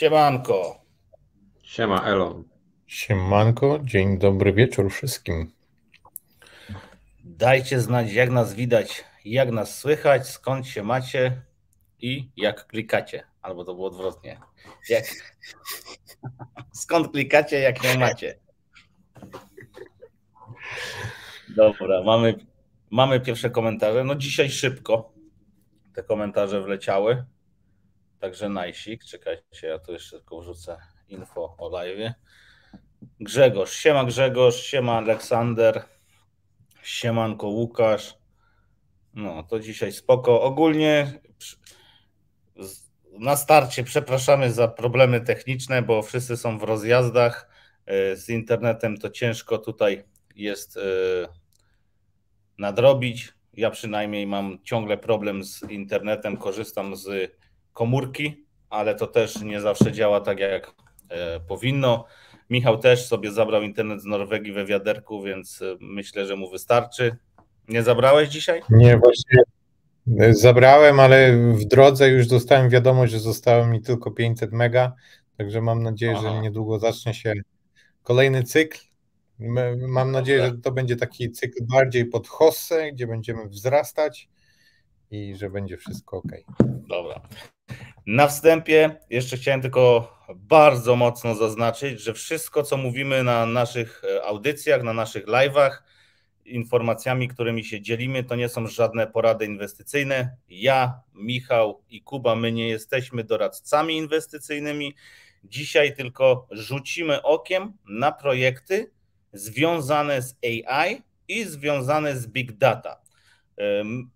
Siemanko. Siema, Elo. Siemanko, dzień dobry wieczór wszystkim. Dajcie znać, jak nas widać, jak nas słychać, skąd się macie i jak klikacie. Albo to było odwrotnie. Jak... Skąd klikacie, jak nie macie. Dobra, mamy, mamy pierwsze komentarze. No dzisiaj szybko te komentarze wleciały. Także najsik. Czekajcie, ja tu jeszcze tylko wrzucę info o live. Grzegorz, siema Grzegorz, siema Aleksander, siemanko Łukasz. No to dzisiaj spoko. Ogólnie na starcie przepraszamy za problemy techniczne, bo wszyscy są w rozjazdach. E, z internetem to ciężko tutaj jest e, nadrobić. Ja przynajmniej mam ciągle problem z internetem, korzystam z komórki, ale to też nie zawsze działa tak jak e, powinno. Michał też sobie zabrał internet z Norwegii we wiaderku, więc e, myślę, że mu wystarczy. Nie zabrałeś dzisiaj? Nie, właśnie zabrałem, ale w drodze już dostałem wiadomość, że zostało mi tylko 500 mega, także mam nadzieję, Aha. że niedługo zacznie się kolejny cykl. Mam nadzieję, że to będzie taki cykl bardziej pod hossę, gdzie będziemy wzrastać i że będzie wszystko ok. Dobra. Na wstępie jeszcze chciałem tylko bardzo mocno zaznaczyć, że wszystko, co mówimy na naszych e, audycjach, na naszych live'ach, informacjami, którymi się dzielimy, to nie są żadne porady inwestycyjne. Ja, Michał i Kuba, my nie jesteśmy doradcami inwestycyjnymi. Dzisiaj tylko rzucimy okiem na projekty związane z AI i związane z big data.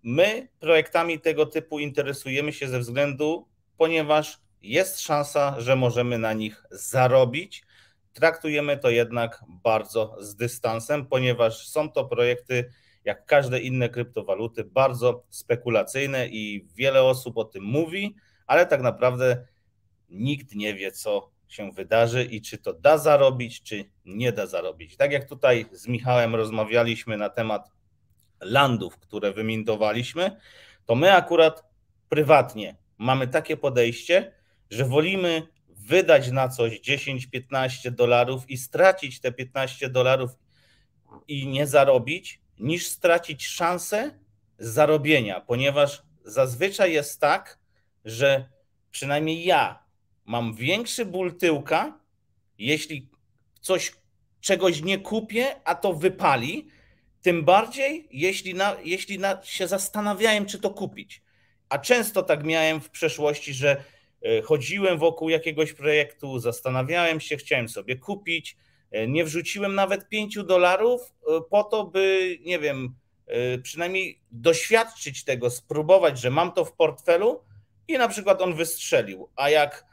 My projektami tego typu interesujemy się ze względu, ponieważ jest szansa, że możemy na nich zarobić. Traktujemy to jednak bardzo z dystansem, ponieważ są to projekty, jak każde inne kryptowaluty, bardzo spekulacyjne i wiele osób o tym mówi, ale tak naprawdę nikt nie wie, co się wydarzy i czy to da zarobić, czy nie da zarobić. Tak jak tutaj z Michałem rozmawialiśmy na temat landów, które wymintowaliśmy, to my akurat prywatnie mamy takie podejście, że wolimy wydać na coś 10-15 dolarów i stracić te 15 dolarów i nie zarobić, niż stracić szansę zarobienia, ponieważ zazwyczaj jest tak, że przynajmniej ja mam większy ból tyłka, jeśli coś, czegoś nie kupię, a to wypali, tym bardziej, jeśli, na, jeśli na, się zastanawiałem, czy to kupić. A często tak miałem w przeszłości, że e, chodziłem wokół jakiegoś projektu, zastanawiałem się, chciałem sobie kupić, e, nie wrzuciłem nawet 5 dolarów e, po to, by, nie wiem, przynajmniej doświadczyć tego, spróbować, że mam to w portfelu i na przykład on wystrzelił. A jak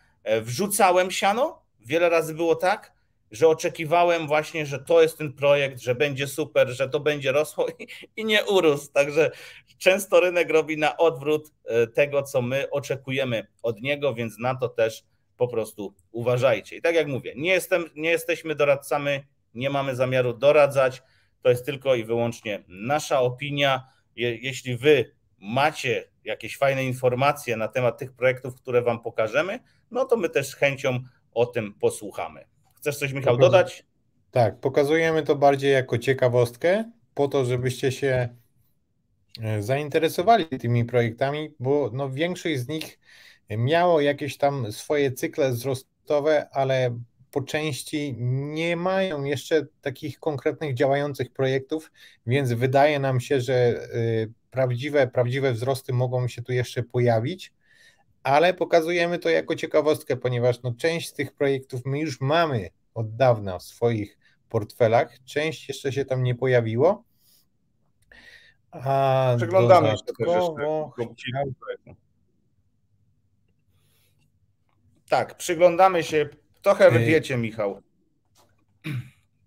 wrzucałem siano, wiele razy było tak, że oczekiwałem właśnie, że to jest ten projekt, że będzie super, że to będzie rosło i, i, nie urósł. Także często rynek robi na odwrót e, tego, co my oczekujemy od niego, więc na to też po prostu uważajcie. I tak jak mówię, nie, jestem, nie jesteśmy doradcami, nie mamy zamiaru doradzać, to jest tylko i wyłącznie nasza opinia. Je, jeśli wy macie jakieś fajne informacje na temat tych projektów, które wam pokażemy, no to my też z chęcią o tym posłuchamy. Chcesz coś, Michał, dodać? Tak, pokazujemy to bardziej jako ciekawostkę, po to, żebyście się e, zainteresowali tymi projektami, bo no większość z nich miało jakieś tam swoje cykle wzrostowe, ale po części nie mają jeszcze takich konkretnych działających projektów, więc wydaje nam się, że e, prawdziwe, prawdziwe wzrosty mogą się tu jeszcze pojawić ale pokazujemy to jako ciekawostkę, ponieważ no, część z tych projektów my już mamy od dawna w swoich portfelach, część jeszcze się tam nie pojawiło. A Przeglądamy się też Tak, przyglądamy się, trochę wiecie Michał,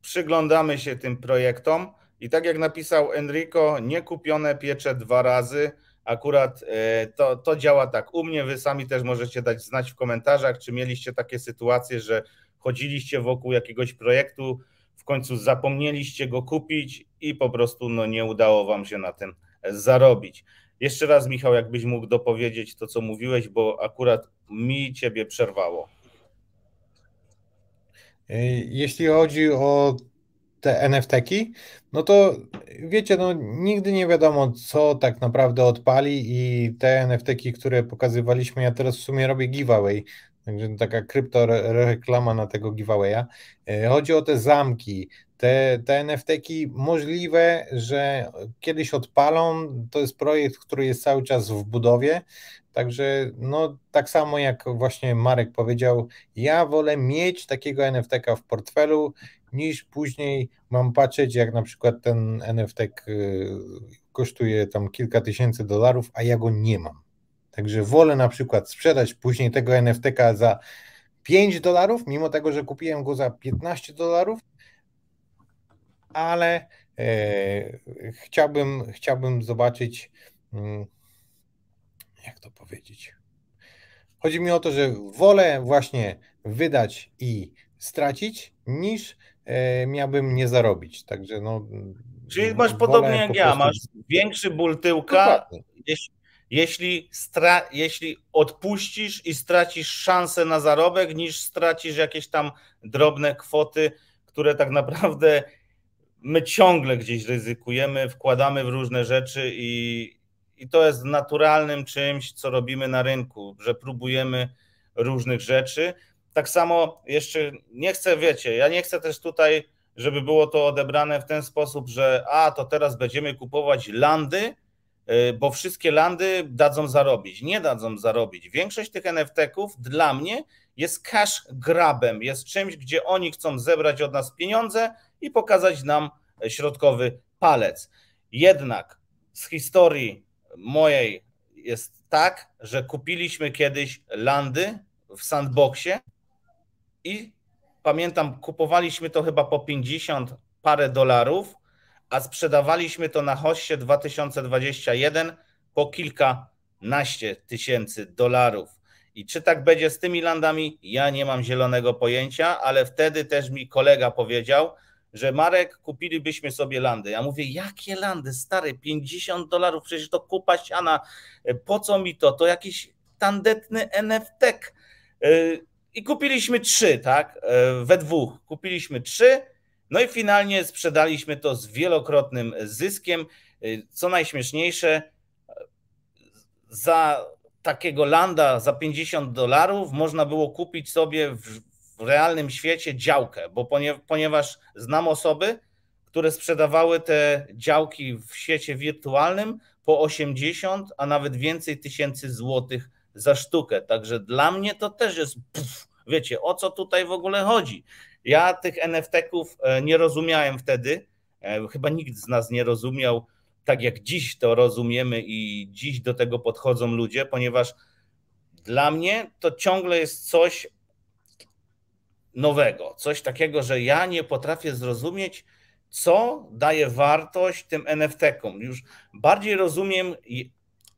przyglądamy się tym projektom i tak jak napisał Enrico, niekupione piecze dwa razy, Akurat e, to, to działa tak. U mnie wy sami też możecie dać znać w komentarzach, czy mieliście takie sytuacje, że chodziliście wokół jakiegoś projektu, w końcu zapomnieliście go kupić i po prostu no, nie udało wam się na tym zarobić. Jeszcze raz, Michał, jakbyś mógł dopowiedzieć to, co mówiłeś, bo akurat mi ciebie przerwało. jeśli chodzi o te NFT-ki, no to wiecie, no nigdy nie wiadomo, co tak naprawdę odpali i te NFT-ki, które pokazywaliśmy, ja teraz w sumie robię giveaway, także taka krypto reklama na tego giveawaya. E, chodzi o te zamki, te, te NFT-ki możliwe, że kiedyś odpalą, to jest projekt, który jest cały czas w budowie, Także no, tak samo jak właśnie Marek powiedział, ja wolę mieć takiego NFT-ka w portfelu, niż później mam patrzeć, jak na przykład ten NFT y, kosztuje tam kilka tysięcy dolarów, a ja go nie mam. Także wolę na przykład sprzedać później tego NFT-ka za 5 dolarów, mimo tego, że kupiłem go za 15 dolarów, ale e, chciałbym, chciałbym zobaczyć, mm, jak to powiedzieć. Chodzi mi o to, że wolę właśnie wydać i stracić, niż miałbym nie zarobić. Także no. Czyli masz podobnie jak po ja, masz większy ból tyłka, jeśli, jeśli, stra, jeśli odpuścisz i stracisz szansę na zarobek, niż stracisz jakieś tam drobne kwoty, które tak naprawdę my ciągle gdzieś ryzykujemy, wkładamy w różne rzeczy i, i to jest naturalnym czymś, co robimy na rynku, że próbujemy różnych rzeczy. Tak samo jeszcze nie chcę, wiecie, ja nie chcę też tutaj, żeby było to odebrane w ten sposób, że a to teraz będziemy kupować landy, y, bo wszystkie landy dadzą zarobić. Nie dadzą zarobić. Większość tych NFT-ków dla mnie jest cash grabem, jest czymś, gdzie oni chcą zebrać od nas pieniądze i pokazać nam środkowy palec. Jednak z historii mojej jest tak, że kupiliśmy kiedyś landy w sandboxie i pamiętam, kupowaliśmy to chyba po 50 parę dolarów, a sprzedawaliśmy to na hoście 2021 po kilkanaście tysięcy dolarów. I czy tak będzie z tymi landami? Ja nie mam zielonego pojęcia, ale wtedy też mi kolega powiedział, że Marek, kupilibyśmy sobie landy. Ja mówię, jakie landy, stary, 50 dolarów, przecież to kupa ściana, po co mi to? To jakiś tandetny NFT. I kupiliśmy trzy, tak? We dwóch kupiliśmy trzy, no i finalnie sprzedaliśmy to z wielokrotnym zyskiem. Co najśmieszniejsze, za takiego landa za 50 dolarów można było kupić sobie w, w realnym świecie działkę, bo ponieważ znam osoby, które sprzedawały te działki w świecie wirtualnym po 80, a nawet więcej tysięcy złotych za sztukę. Także dla mnie to też jest, puf, wiecie, o co tutaj w ogóle chodzi. Ja tych NFT-ków e, nie rozumiałem wtedy, e, chyba nikt z nas nie rozumiał tak jak dziś to rozumiemy i dziś do tego podchodzą ludzie, ponieważ dla mnie to ciągle jest coś nowego, coś takiego, że ja nie potrafię zrozumieć, co daje wartość tym NFT-kom. Już bardziej rozumiem,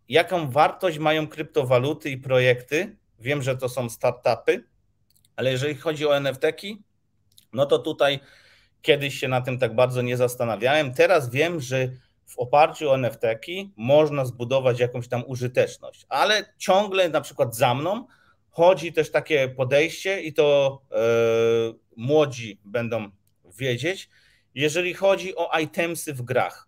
jaką wartość mają kryptowaluty i projekty. Wiem, że to są startupy, ale jeżeli chodzi o NFT-ki, no to tutaj kiedyś się na tym tak bardzo nie zastanawiałem. Teraz wiem, że w oparciu o NFT-ki można zbudować jakąś tam użyteczność, ale ciągle na przykład za mną chodzi też takie podejście i to e, młodzi będą wiedzieć, jeżeli chodzi o itemsy w grach.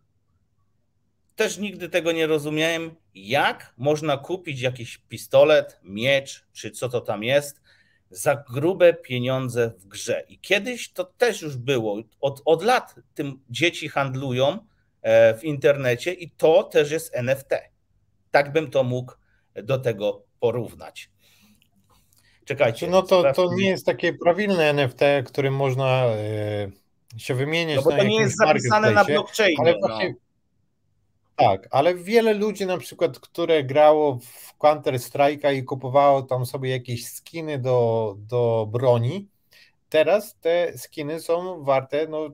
Też nigdy tego nie rozumiałem, jak można kupić jakiś pistolet, miecz, czy co to tam jest, za grube pieniądze w grze. I kiedyś to też już było. Od, od lat tym dzieci handlują e, w internecie i to też jest NFT. Tak bym to mógł do tego porównać. Czekajcie. No to, to nie jest takie prawilne NFT, którym można e, się wymieniać. No bo to nie jest zapisane na blockchainie. Ale no. Tak, ale wiele ludzi na przykład, które grało w Counter Strike'a i kupowało tam sobie jakieś skiny do, do broni, teraz te skiny są warte no,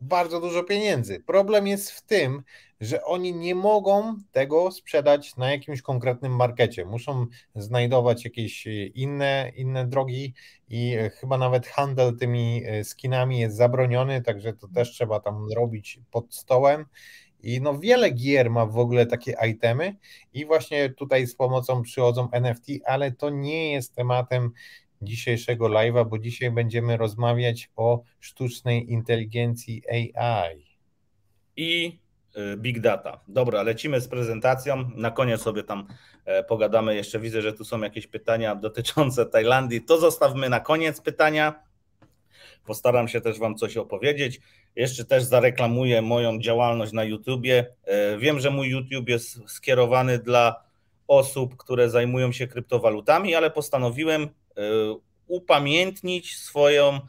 bardzo dużo pieniędzy. Problem jest w tym, że oni nie mogą tego sprzedać na jakimś konkretnym markecie. Muszą znajdować jakieś inne, inne drogi i chyba nawet handel tymi skinami jest zabroniony, także to też trzeba tam robić pod stołem. I no wiele gier ma w ogóle takie itemy i właśnie tutaj z pomocą przychodzą NFT, ale to nie jest tematem dzisiejszego live'a, bo dzisiaj będziemy rozmawiać o sztucznej inteligencji AI. I y, Big Data. Dobra, lecimy z prezentacją. Na koniec sobie tam e, pogadamy. Jeszcze widzę, że tu są jakieś pytania dotyczące Tajlandii. To zostawmy na koniec pytania. Postaram się też Wam coś opowiedzieć. Jeszcze też zareklamuję moją działalność na YouTubie. E, wiem, że mój YouTube jest skierowany dla osób, które zajmują się kryptowalutami, ale postanowiłem e, upamiętnić swoją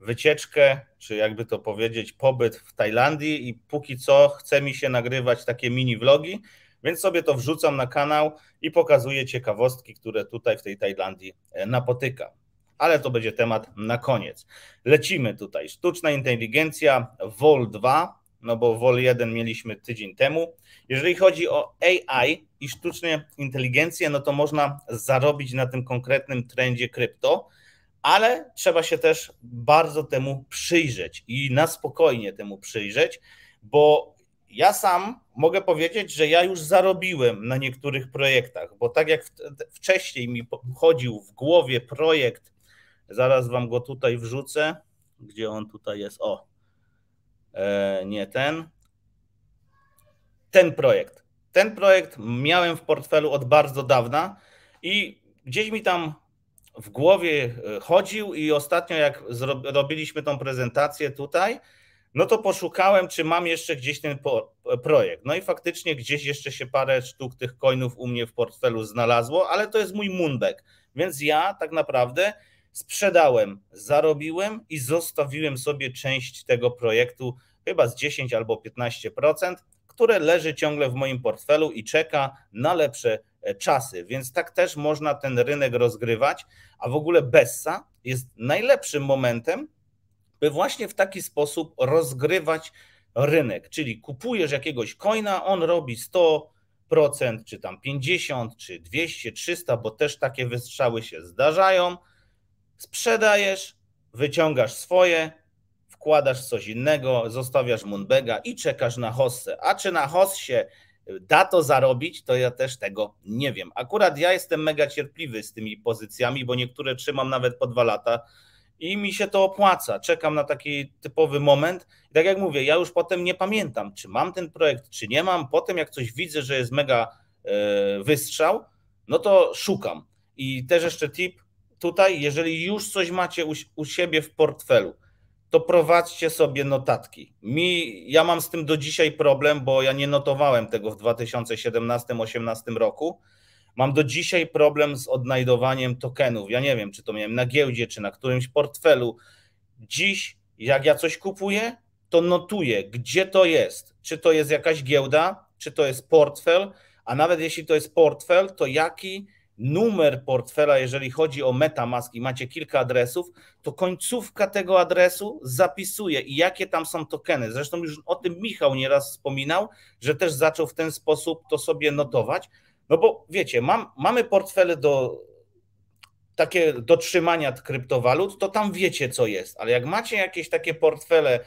wycieczkę, czy jakby to powiedzieć, pobyt w Tajlandii i póki co chce mi się nagrywać takie mini vlogi, więc sobie to wrzucam na kanał i pokazuję ciekawostki, które tutaj w tej Tajlandii e, napotykam ale to będzie temat na koniec. Lecimy tutaj. Sztuczna inteligencja, VOL 2, no bo VOL 1 mieliśmy tydzień temu. Jeżeli chodzi o AI i sztuczną inteligencję, no to można zarobić na tym konkretnym trendzie krypto, ale trzeba się też bardzo temu przyjrzeć i na spokojnie temu przyjrzeć, bo ja sam mogę powiedzieć, że ja już zarobiłem na niektórych projektach, bo tak jak wcześniej mi chodził w głowie projekt Zaraz wam go tutaj wrzucę. Gdzie on tutaj jest? O, e, nie ten. Ten projekt. Ten projekt miałem w portfelu od bardzo dawna i gdzieś mi tam w głowie e, chodził i ostatnio jak robiliśmy tą prezentację tutaj, no to poszukałem, czy mam jeszcze gdzieś ten projekt. No i faktycznie gdzieś jeszcze się parę sztuk tych coinów u mnie w portfelu znalazło, ale to jest mój Moonback, więc ja tak naprawdę sprzedałem, zarobiłem i zostawiłem sobie część tego projektu, chyba z 10 albo 15%, które leży ciągle w moim portfelu i czeka na lepsze e, czasy. Więc tak też można ten rynek rozgrywać, a w ogóle Bessa jest najlepszym momentem, by właśnie w taki sposób rozgrywać rynek. Czyli kupujesz jakiegoś coina, on robi 100%, czy tam 50, czy 200, 300, bo też takie wystrzały się zdarzają sprzedajesz, wyciągasz swoje, wkładasz coś innego, zostawiasz Moonbega i czekasz na hossę. A czy na hossie da to zarobić, to ja też tego nie wiem. Akurat ja jestem mega cierpliwy z tymi pozycjami, bo niektóre trzymam nawet po dwa lata i mi się to opłaca. Czekam na taki typowy moment. I tak jak mówię, ja już potem nie pamiętam, czy mam ten projekt, czy nie mam. Potem, jak coś widzę, że jest mega e, wystrzał, no to szukam. I też jeszcze tip, tutaj, jeżeli już coś macie u, u siebie w portfelu, to prowadźcie sobie notatki. Mi, ja mam z tym do dzisiaj problem, bo ja nie notowałem tego w 2017-2018 roku. Mam do dzisiaj problem z odnajdowaniem tokenów. Ja nie wiem, czy to miałem na giełdzie, czy na którymś portfelu. Dziś, jak ja coś kupuję, to notuję, gdzie to jest. Czy to jest jakaś giełda, czy to jest portfel, a nawet jeśli to jest portfel, to jaki numer portfela, jeżeli chodzi o MetaMask i macie kilka adresów, to końcówka tego adresu zapisuje i jakie tam są tokeny. Zresztą już o tym Michał nieraz wspominał, że też zaczął w ten sposób to sobie notować. No bo wiecie, mam, mamy portfele do takie do trzymania kryptowalut, to tam wiecie co jest, ale jak macie jakieś takie portfele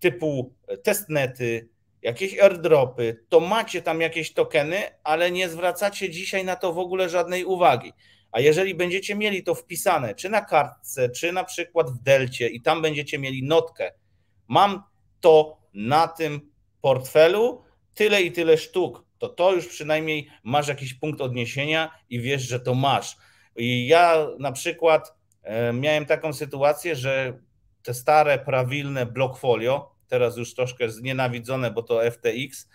typu testnety, jakieś airdropy, to macie tam jakieś tokeny, ale nie zwracacie dzisiaj na to w ogóle żadnej uwagi. A jeżeli będziecie mieli to wpisane, czy na kartce, czy na przykład w Delcie i tam będziecie mieli notkę, mam to na tym portfelu, tyle i tyle sztuk, to to już przynajmniej masz jakiś punkt odniesienia i wiesz, że to masz. I ja na przykład e, miałem taką sytuację, że te stare, prawilne blockfolio, teraz już troszkę znienawidzone, bo to FTX,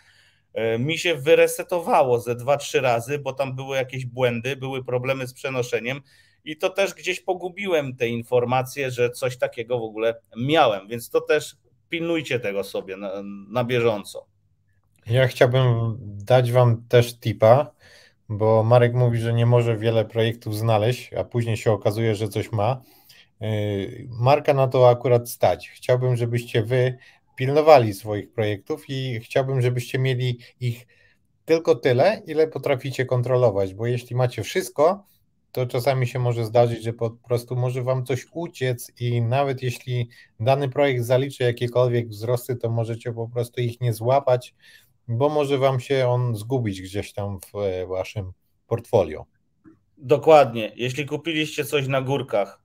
e, mi się wyresetowało ze dwa, trzy razy, bo tam były jakieś błędy, były problemy z przenoszeniem i to też gdzieś pogubiłem te informacje, że coś takiego w ogóle miałem, więc to też pilnujcie tego sobie na, na bieżąco. Ja chciałbym dać Wam też tipa, bo Marek mówi, że nie może wiele projektów znaleźć, a później się okazuje, że coś ma. E, Marka na to akurat stać. Chciałbym, żebyście Wy pilnowali swoich projektów i chciałbym, żebyście mieli ich tylko tyle, ile potraficie kontrolować, bo jeśli macie wszystko, to czasami się może zdarzyć, że po prostu może wam coś uciec i nawet jeśli dany projekt zaliczy jakiekolwiek wzrosty, to możecie po prostu ich nie złapać, bo może wam się on zgubić gdzieś tam w e, waszym portfolio. Dokładnie. Jeśli kupiliście coś na górkach,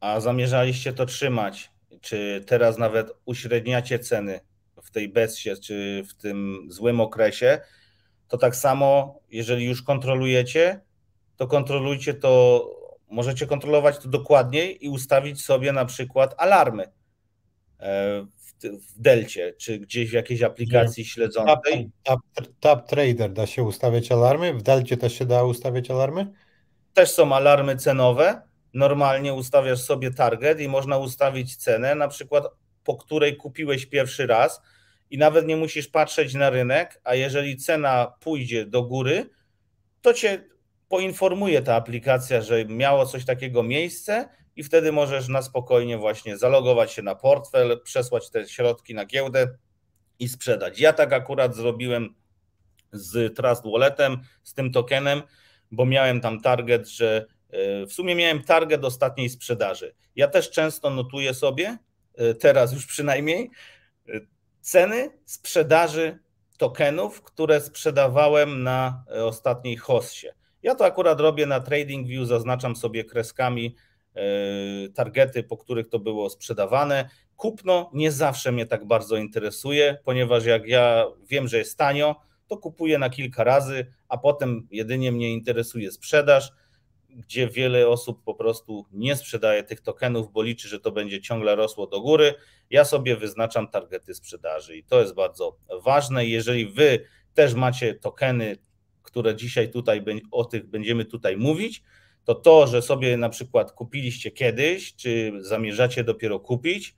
a zamierzaliście to trzymać, czy teraz nawet uśredniacie ceny w tej bezsie, czy w tym złym okresie, to tak samo, jeżeli już kontrolujecie, to kontrolujcie to, możecie kontrolować to dokładniej i ustawić sobie na przykład alarmy e, w, w Delcie, czy gdzieś w jakiejś aplikacji śledzącej. Tap, tap, tap Trader da się ustawiać alarmy? W Delcie też się da ustawiać alarmy? Też są alarmy cenowe. Normalnie ustawiasz sobie target i można ustawić cenę, na przykład po której kupiłeś pierwszy raz i nawet nie musisz patrzeć na rynek, a jeżeli cena pójdzie do góry, to cię poinformuje ta aplikacja, że miało coś takiego miejsce i wtedy możesz na spokojnie właśnie zalogować się na portfel, przesłać te środki na giełdę i sprzedać. Ja tak akurat zrobiłem z Trust Walletem, z tym tokenem, bo miałem tam target, że w sumie miałem target ostatniej sprzedaży. Ja też często notuję sobie, e, teraz już przynajmniej, e, ceny sprzedaży tokenów, które sprzedawałem na ostatniej hossie. Ja to akurat robię na TradingView, zaznaczam sobie kreskami targety, po których to było sprzedawane. Kupno nie zawsze mnie tak bardzo interesuje, ponieważ jak ja wiem, że jest tanio, to kupuję na kilka razy, a potem jedynie mnie interesuje sprzedaż, gdzie wiele osób po prostu nie sprzedaje tych tokenów, bo liczy, że to będzie ciągle rosło do góry. Ja sobie wyznaczam targety sprzedaży i to jest bardzo ważne. Jeżeli wy też macie tokeny, które dzisiaj tutaj o tych będziemy tutaj mówić, to to, że sobie na przykład kupiliście kiedyś, czy zamierzacie dopiero kupić,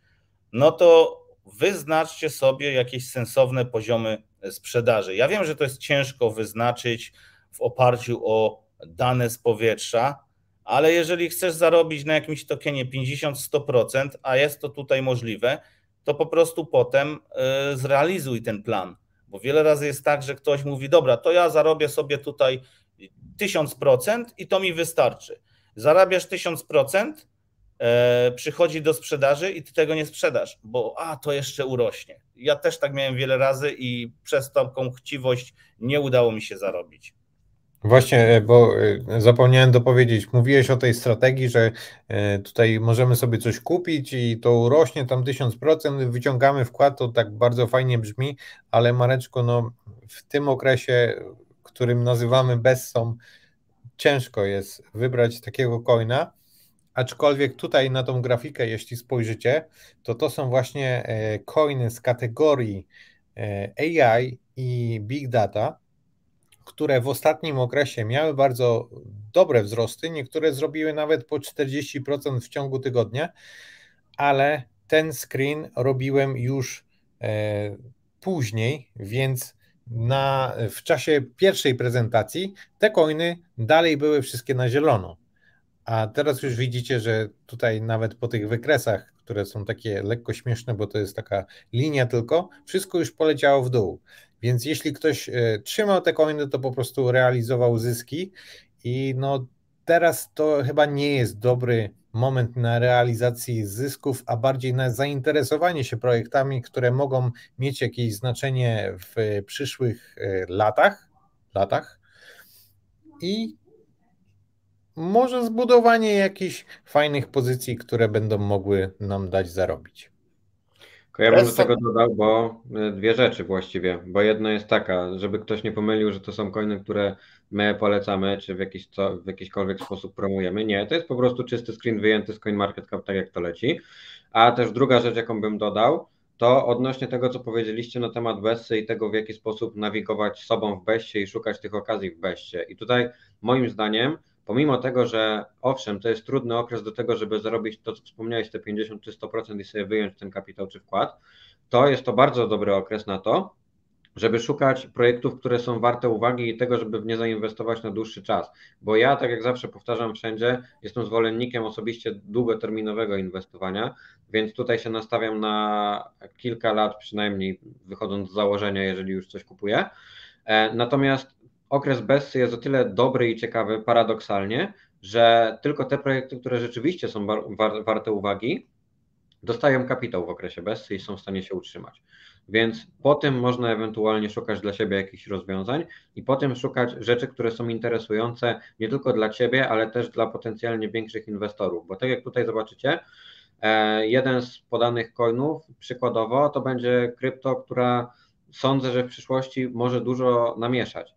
no to wyznaczcie sobie jakieś sensowne poziomy sprzedaży. Ja wiem, że to jest ciężko wyznaczyć w oparciu o dane z powietrza, ale jeżeli chcesz zarobić na jakimś tokenie 50-100%, a jest to tutaj możliwe, to po prostu potem y, zrealizuj ten plan. Bo wiele razy jest tak, że ktoś mówi: Dobra, to ja zarobię sobie tutaj 1000% i to mi wystarczy. Zarabiasz 1000%, E, przychodzi do sprzedaży i ty tego nie sprzedasz, bo a to jeszcze urośnie. Ja też tak miałem wiele razy i przez taką chciwość nie udało mi się zarobić. Właśnie, e, bo e, zapomniałem dopowiedzieć, mówiłeś o tej strategii, że tutaj możemy sobie coś kupić i to urośnie tam 1000%, wyciągamy wkład, to tak bardzo fajnie brzmi, ale Mareczko, no w tym okresie, którym nazywamy Bessą, ciężko jest wybrać takiego coina, Aczkolwiek tutaj na tą grafikę, jeśli spojrzycie, to to są właśnie e, coiny z kategorii e, AI i Big Data, które w ostatnim okresie miały bardzo dobre wzrosty, niektóre zrobiły nawet po 40% w ciągu tygodnia, ale ten screen robiłem już e, później, więc na, w czasie pierwszej prezentacji te coiny dalej były wszystkie na zielono. A teraz już widzicie, że tutaj nawet po tych wykresach, które są takie lekko śmieszne, bo to jest taka linia tylko, wszystko już poleciało w dół. Więc jeśli ktoś e, trzymał te coiny, to po prostu realizował zyski i no teraz to chyba nie jest dobry moment na realizację zysków, a bardziej na zainteresowanie się projektami, które mogą mieć jakieś znaczenie w przyszłych e, latach, latach. I może zbudowanie jakichś fajnych pozycji, które będą mogły nam dać zarobić. Ja bym do tego dodał, bo e, dwie rzeczy właściwie, bo jedna jest taka, żeby ktoś nie pomylił, że to są coiny, które my polecamy, czy w, jakiś, co, w jakikolwiek sposób promujemy. Nie, to jest po prostu czysty screen wyjęty z CoinMarketCap, tak jak to leci. A też druga rzecz, jaką bym dodał, to odnośnie tego, co powiedzieliście na temat Bessy i tego, w jaki sposób nawigować sobą w Bessie i szukać tych okazji w Bessie. I tutaj moim zdaniem pomimo tego, że owszem, to jest trudny okres do tego, żeby zarobić to, co wspomniałeś, te 50 czy 100% i sobie wyjąć ten kapitał czy wkład, to jest to bardzo dobry okres na to, żeby szukać projektów, które są warte uwagi i tego, żeby w nie zainwestować na dłuższy czas. Bo ja, tak jak zawsze powtarzam wszędzie, jestem zwolennikiem osobiście długoterminowego inwestowania, więc tutaj się nastawiam na kilka lat przynajmniej, wychodząc z założenia, jeżeli już coś kupuję. E, natomiast okres Bessy jest o tyle dobry i ciekawy paradoksalnie, że tylko te projekty, które rzeczywiście są warte uwagi, dostają kapitał w okresie BESY i są w stanie się utrzymać. Więc po tym można ewentualnie szukać dla siebie jakichś rozwiązań i potem szukać rzeczy, które są interesujące nie tylko dla Ciebie, ale też dla potencjalnie większych inwestorów. Bo tak jak tutaj zobaczycie, e, jeden z podanych coinów, przykładowo, to będzie krypto, która sądzę, że w przyszłości może dużo namieszać.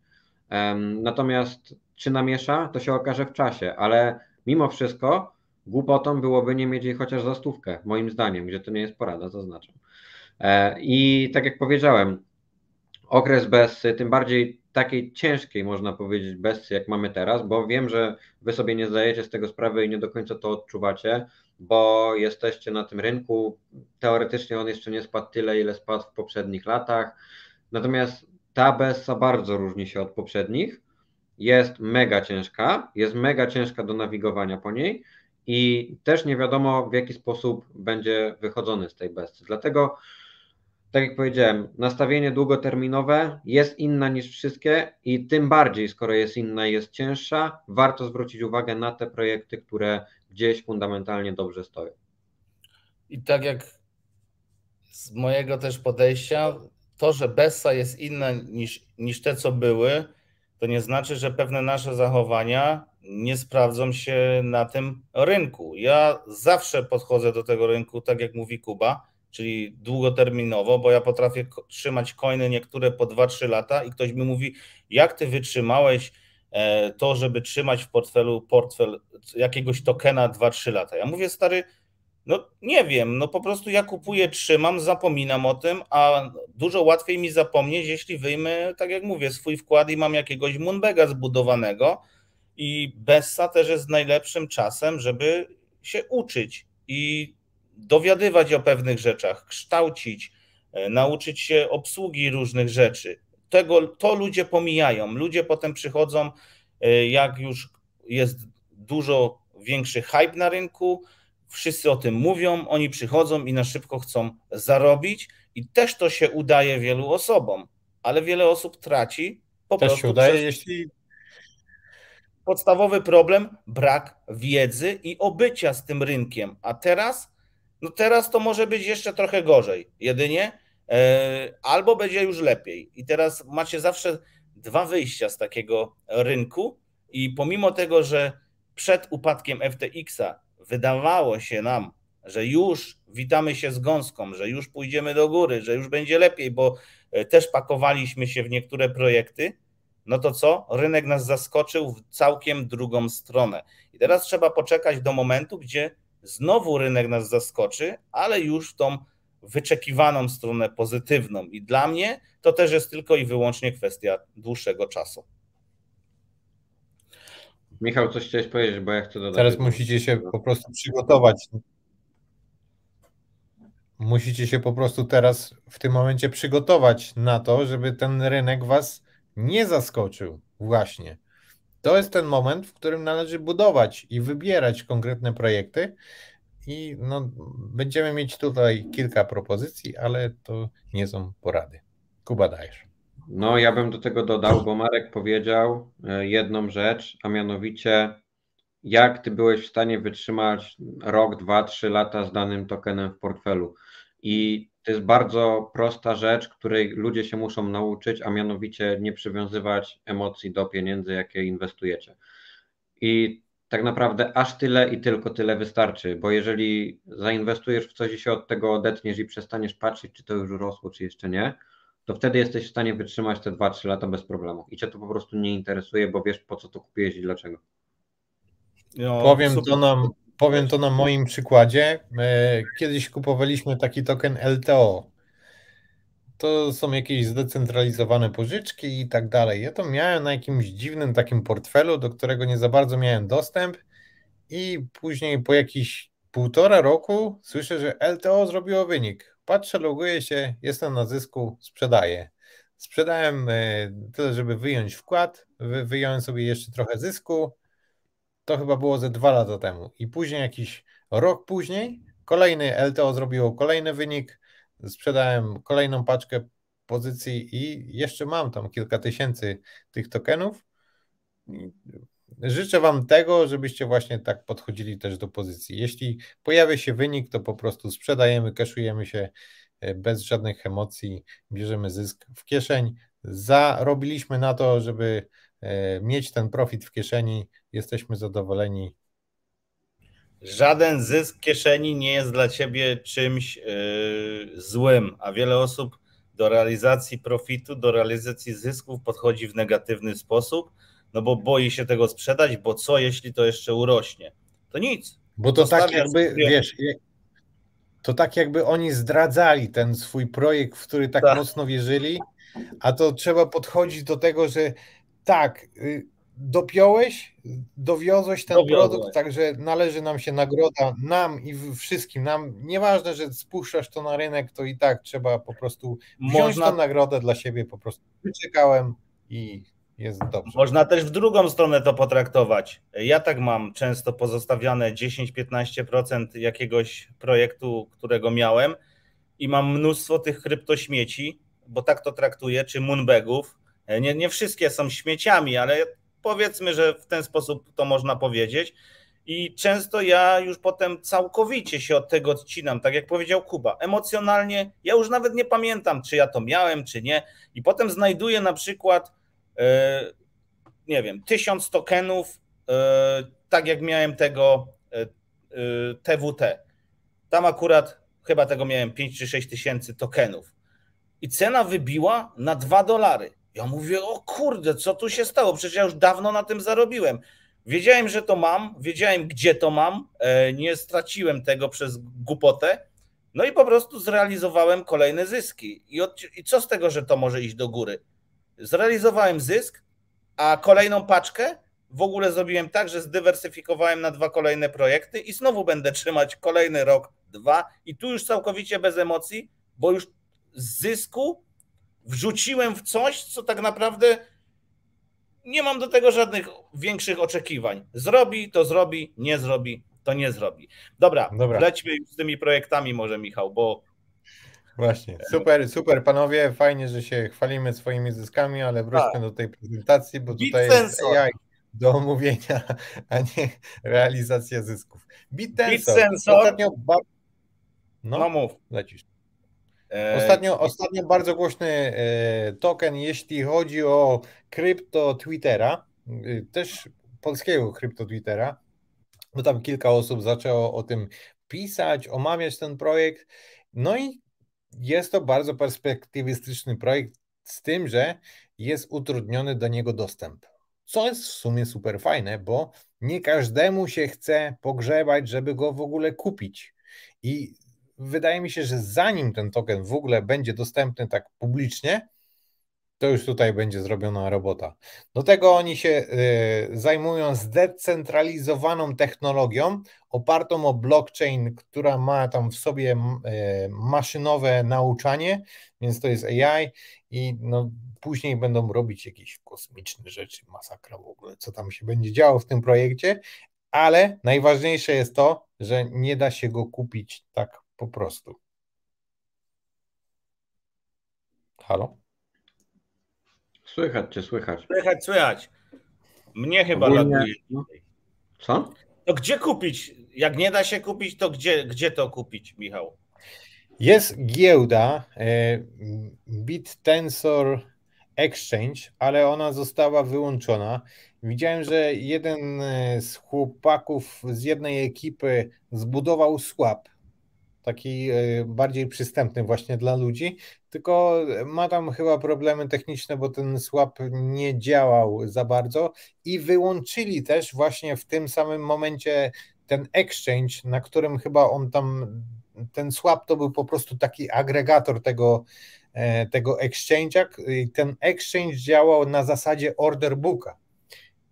Natomiast czy namiesza, to się okaże w czasie, ale mimo wszystko głupotą byłoby nie mieć jej chociaż za stówkę, moim zdaniem, gdzie to nie jest porada, zaznaczam. E, I tak jak powiedziałem, okres bez, tym bardziej takiej ciężkiej, można powiedzieć, bez jak mamy teraz, bo wiem, że wy sobie nie zdajecie z tego sprawy i nie do końca to odczuwacie, bo jesteście na tym rynku. Teoretycznie on jeszcze nie spadł tyle, ile spadł w poprzednich latach. Natomiast ta BESA bardzo różni się od poprzednich. Jest mega ciężka, jest mega ciężka do nawigowania po niej i też nie wiadomo, w jaki sposób będzie wychodzony z tej BESy. Dlatego tak jak powiedziałem, nastawienie długoterminowe jest inna niż wszystkie i tym bardziej, skoro jest inna i jest cięższa, warto zwrócić uwagę na te projekty, które gdzieś fundamentalnie dobrze stoją. I tak jak z mojego też podejścia, to, że Bessa jest inna niż, niż te, co były, to nie znaczy, że pewne nasze zachowania nie sprawdzą się na tym rynku. Ja zawsze podchodzę do tego rynku, tak jak mówi Kuba, czyli długoterminowo, bo ja potrafię trzymać coiny niektóre po 2-3 lata i ktoś mi mówi, jak ty wytrzymałeś e, to, żeby trzymać w portfelu portfel jakiegoś tokena 2-3 lata. Ja mówię, stary, no nie wiem, no po prostu ja kupuję, trzymam, zapominam o tym, a dużo łatwiej mi zapomnieć, jeśli wyjmę, tak jak mówię, swój wkład i mam jakiegoś Moonbega zbudowanego i Bessa też jest najlepszym czasem, żeby się uczyć i dowiadywać o pewnych rzeczach, kształcić, e, nauczyć się obsługi różnych rzeczy. Tego, to ludzie pomijają. Ludzie potem przychodzą, e, jak już jest dużo większy hype na rynku, wszyscy o tym mówią, oni przychodzą i na szybko chcą zarobić i też to się udaje wielu osobom, ale wiele osób traci po też prostu. się udaje, jeśli podstawowy problem brak wiedzy i obycia z tym rynkiem. A teraz no teraz to może być jeszcze trochę gorzej, jedynie, e, albo będzie już lepiej. I teraz macie zawsze dwa wyjścia z takiego rynku, i pomimo tego, że przed upadkiem FTX-a wydawało się nam, że już witamy się z gąską, że już pójdziemy do góry, że już będzie lepiej, bo e, też pakowaliśmy się w niektóre projekty, no to co? Rynek nas zaskoczył w całkiem drugą stronę. I teraz trzeba poczekać do momentu, gdzie znowu rynek nas zaskoczy, ale już w tą wyczekiwaną stronę pozytywną. I dla mnie to też jest tylko i wyłącznie kwestia dłuższego czasu. Michał, coś chciałeś powiedzieć, bo ja chcę dodać. Teraz musicie się po prostu przygotować. Musicie się po prostu teraz w tym momencie przygotować na to, żeby ten rynek was nie zaskoczył. Właśnie. To jest ten moment, w którym należy budować i wybierać konkretne projekty. I no, będziemy mieć tutaj kilka propozycji, ale to nie są porady. Kuba, dajesz. No, ja bym do tego dodał, bo Marek powiedział e, jedną rzecz, a mianowicie, jak ty byłeś w stanie wytrzymać rok, dwa, trzy lata z danym tokenem w portfelu. I to jest bardzo prosta rzecz, której ludzie się muszą nauczyć, a mianowicie nie przywiązywać emocji do pieniędzy, jakie inwestujecie. I tak naprawdę aż tyle i tylko tyle wystarczy, bo jeżeli zainwestujesz w coś i się od tego odetniesz i przestaniesz patrzeć, czy to już rosło, czy jeszcze nie, to wtedy jesteś w stanie wytrzymać te 2-3 lata bez problemu. I cię to po prostu nie interesuje, bo wiesz po co to kupiłeś i dlaczego. No, Powiem to nam Powiem to na moim przykładzie. E, kiedyś kupowaliśmy taki token LTO. To są jakieś zdecentralizowane pożyczki i tak dalej. Ja to miałem na jakimś dziwnym takim portfelu, do którego nie za bardzo miałem dostęp i później po jakiś półtora roku słyszę, że LTO zrobiło wynik. Patrzę, loguję się, jestem na zysku, sprzedaję. Sprzedałem e, tyle, żeby wyjąć wkład, wyjąłem sobie jeszcze trochę zysku, to chyba było ze dwa lata temu. I później, jakiś rok później, kolejny LTO zrobiło kolejny wynik. Sprzedałem kolejną paczkę pozycji i jeszcze mam tam kilka tysięcy tych tokenów. Życzę Wam tego, żebyście właśnie tak podchodzili też do pozycji. Jeśli pojawia się wynik, to po prostu sprzedajemy, kaszujemy się e, bez żadnych emocji, bierzemy zysk w kieszeń. Zarobiliśmy na to, żeby e, mieć ten profit w kieszeni, jesteśmy zadowoleni. Żaden zysk kieszeni nie jest dla Ciebie czymś yy, złym, a wiele osób do realizacji profitu, do realizacji zysków podchodzi w negatywny sposób no bo boi się tego sprzedać, bo co jeśli to jeszcze urośnie? To nic. Bo to tak jakby, sobie... wiesz, to tak jakby oni zdradzali ten swój projekt, w który tak, tak. mocno wierzyli, a to trzeba podchodzić do tego, że tak, y, dopiąłeś, dowiozłeś ten Dowiozłeś. produkt, także należy nam się nagroda, nam i wszystkim, nam, nieważne, że spuszczasz to na rynek, to i tak trzeba po prostu wziąć Można... tą nagrodę dla siebie, po prostu wyczekałem i jest dobrze. Można też w drugą stronę to potraktować. Ja tak mam często pozostawiane 10-15% jakiegoś projektu, którego miałem i mam mnóstwo tych kryptośmieci, bo tak to traktuję, czy moonbagów. Nie, nie wszystkie są śmieciami, ale powiedzmy, że w ten sposób to można powiedzieć. I często ja już potem całkowicie się od tego odcinam, tak jak powiedział Kuba. Emocjonalnie ja już nawet nie pamiętam, czy ja to miałem, czy nie. I potem znajduję na przykład nie wiem, tysiąc tokenów, e, tak jak miałem tego TWT. E, Tam akurat chyba tego miałem 5 czy 6 tysięcy tokenów. I cena wybiła na 2 dolary. Ja mówię, o kurde, co tu się stało? Przecież ja już dawno na tym zarobiłem. Wiedziałem, że to mam, wiedziałem, gdzie to mam, nie straciłem tego przez głupotę. No i po prostu zrealizowałem kolejne zyski. I, od, I co z tego, że to może iść do góry? Zrealizowałem zysk, a kolejną paczkę w ogóle zrobiłem tak, że zdywersyfikowałem na dwa kolejne projekty i znowu będę trzymać kolejny rok, dwa i tu już całkowicie bez emocji, bo już z zysku wrzuciłem w coś, co tak naprawdę nie mam do tego żadnych większych oczekiwań. Zrobi, to zrobi, nie zrobi, to nie zrobi. Dobra, Dobra. lećmy już z tymi projektami może Michał, bo Właśnie, super, super panowie, fajnie, że się chwalimy swoimi zyskami, ale wróćmy tak. do tej prezentacji, bo tutaj jest AI do omówienia, a nie realizacja zysków. BitTensor. Bit ostatnio ba... no, no mów. Lecisz. E, ostatnio, ostatnio bardzo głośny e, token, jeśli chodzi o krypto Twittera, y, też polskiego krypto Twittera, bo tam kilka osób zaczęło o tym pisać, omawiać ten projekt. No i jest to bardzo perspektywistyczny projekt, z tym, że jest utrudniony do niego dostęp. Co jest w sumie super fajne, bo nie każdemu się chce pogrzebać, żeby go w ogóle kupić. I wydaje mi się, że zanim ten token w ogóle będzie dostępny tak publicznie, to już tutaj będzie zrobiona robota. Do tego oni się y, zajmują zdecentralizowaną technologią opartą o blockchain, która ma tam w sobie y, maszynowe nauczanie, więc to jest AI i no, później będą robić jakieś kosmiczne rzeczy, masakra w ogóle, co tam się będzie działo w tym projekcie, ale najważniejsze jest to, że nie da się go kupić tak po prostu. Halo? Słychać cię, słychać. Słychać, słychać. Mnie chyba Ogólnie... laguje. Co? To gdzie kupić? Jak nie da się kupić, to gdzie, gdzie to kupić, Michał? Jest giełda e, BitTensor Exchange, ale ona została wyłączona. Widziałem, że jeden e, z chłopaków z jednej ekipy zbudował swap taki e, bardziej przystępny właśnie dla ludzi, tylko ma tam chyba problemy techniczne, bo ten swap nie działał za bardzo i wyłączyli też właśnie w tym samym momencie ten exchange, na którym chyba on tam, ten swap to był po prostu taki agregator tego, e, tego exchange'a. Ten exchange działał na zasadzie order booka.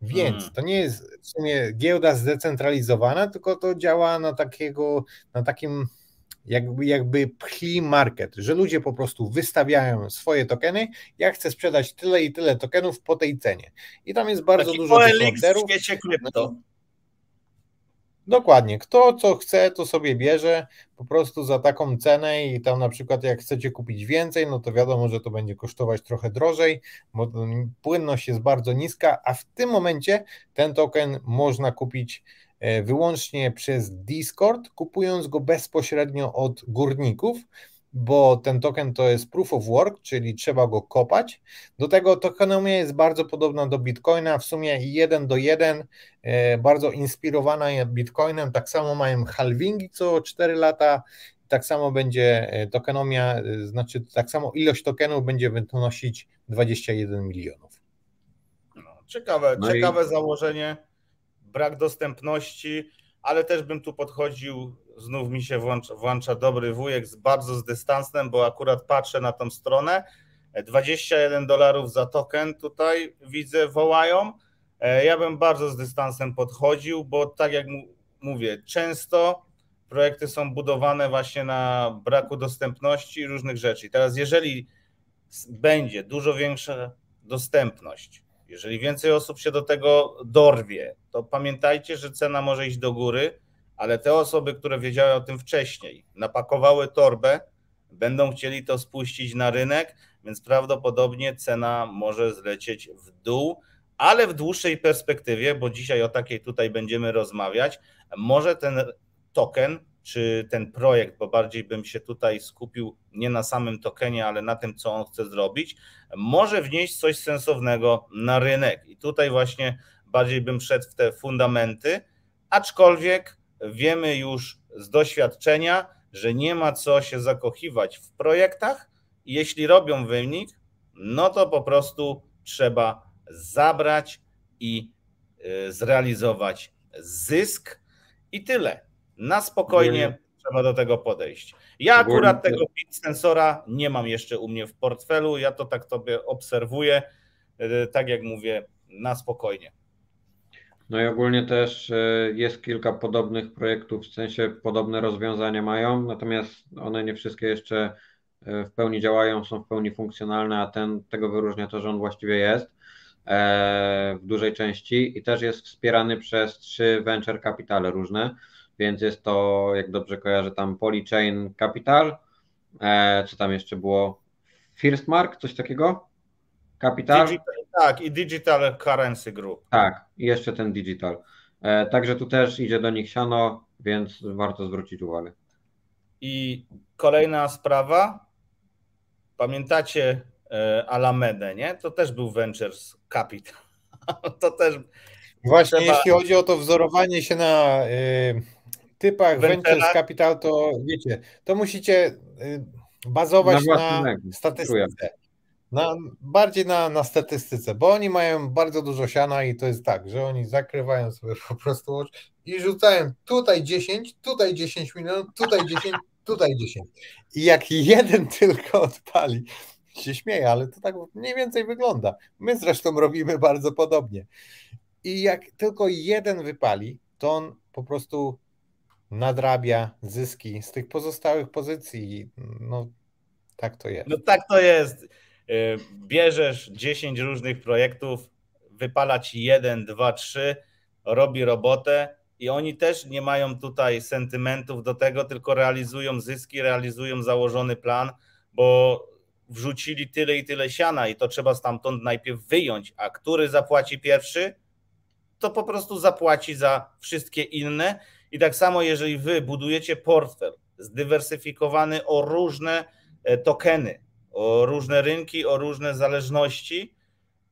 Więc hmm. to nie jest w sumie giełda zdecentralizowana, tylko to działa na takiego, na takim jakby, jakby pchli market, że ludzie po prostu wystawiają swoje tokeny, ja chcę sprzedać tyle i tyle tokenów po tej cenie. I tam jest bardzo Taki dużo OLX w świecie krypto. Dokładnie. Kto co chce, to sobie bierze po prostu za taką cenę i tam na przykład jak chcecie kupić więcej, no to wiadomo, że to będzie kosztować trochę drożej, bo płynność jest bardzo niska, a w tym momencie ten token można kupić wyłącznie przez Discord, kupując go bezpośrednio od górników bo ten token to jest proof of work, czyli trzeba go kopać. Do tego tokenomia jest bardzo podobna do Bitcoina, w sumie jeden do jeden, e, bardzo inspirowana Bitcoinem, tak samo mają halvingi co 4 lata, tak samo będzie e, tokenomia, e, znaczy tak samo ilość tokenów będzie wynosić 21 milionów. No, ciekawe, no ciekawe i... założenie, brak dostępności, ale też bym tu podchodził znów mi się włącza, włącza dobry wujek z bardzo z dystansem, bo akurat patrzę na tą stronę. 21 dolarów za token tutaj widzę, wołają. E, ja bym bardzo z dystansem podchodził, bo tak jak mówię, często projekty są budowane właśnie na braku dostępności i różnych rzeczy. teraz, jeżeli będzie dużo większa dostępność, jeżeli więcej osób się do tego dorwie, to pamiętajcie, że cena może iść do góry ale te osoby, które wiedziały o tym wcześniej, napakowały torbę, będą chcieli to spuścić na rynek, więc prawdopodobnie cena może zlecieć w dół, ale w dłuższej perspektywie, bo dzisiaj o takiej tutaj będziemy rozmawiać, może ten token czy ten projekt, bo bardziej bym się tutaj skupił nie na samym tokenie, ale na tym, co on chce zrobić, może wnieść coś sensownego na rynek. I tutaj właśnie bardziej bym szedł w te fundamenty, aczkolwiek wiemy już z doświadczenia, że nie ma co się zakochiwać w projektach. Jeśli robią wynik, no to po prostu trzeba zabrać i y, zrealizować zysk i tyle. Na spokojnie trzeba do tego podejść. Ja akurat tego sensora nie mam jeszcze u mnie w portfelu, ja to tak tobie obserwuję, y, tak jak mówię, na spokojnie. No i ogólnie też e, jest kilka podobnych projektów, w sensie podobne rozwiązania mają, natomiast one nie wszystkie jeszcze e, w pełni działają, są w pełni funkcjonalne, a ten tego wyróżnia to, że on właściwie jest e, w dużej części i też jest wspierany przez trzy venture capitale różne, więc jest to, jak dobrze kojarzę, tam Polychain Capital, co tam jeszcze było, First Mark, coś takiego? Capital? Digital, tak, i Digital Currency Group. Tak, i jeszcze ten Digital. E, także tu też idzie do nich siano, więc warto zwrócić uwagę. I kolejna sprawa. Pamiętacie e, Alamedę, nie? To też był Ventures Capital. to też. Właśnie, trzeba... jeśli chodzi o to wzorowanie się na y, typach Ventures, Ventures Capital, to wiecie, to musicie y, bazować na, na statystyce. Na, bardziej na, na statystyce, bo oni mają bardzo dużo siana i to jest tak, że oni zakrywają sobie po prostu oczy i rzucają tutaj 10, tutaj 10 milionów, tutaj 10, tutaj 10. I jak jeden tylko odpali, się śmieje, ale to tak mniej więcej wygląda. My zresztą robimy bardzo podobnie. I jak tylko jeden wypali, to on po prostu nadrabia zyski z tych pozostałych pozycji. No tak to jest. No tak to jest. Y, bierzesz 10 różnych projektów, wypala ci jeden, dwa, trzy, robi robotę i oni też nie mają tutaj sentymentów do tego, tylko realizują zyski, realizują założony plan, bo wrzucili tyle i tyle siana i to trzeba stamtąd najpierw wyjąć, a który zapłaci pierwszy, to po prostu zapłaci za wszystkie inne. I tak samo, jeżeli wy budujecie portfel zdywersyfikowany o różne e, tokeny, o różne rynki, o różne zależności,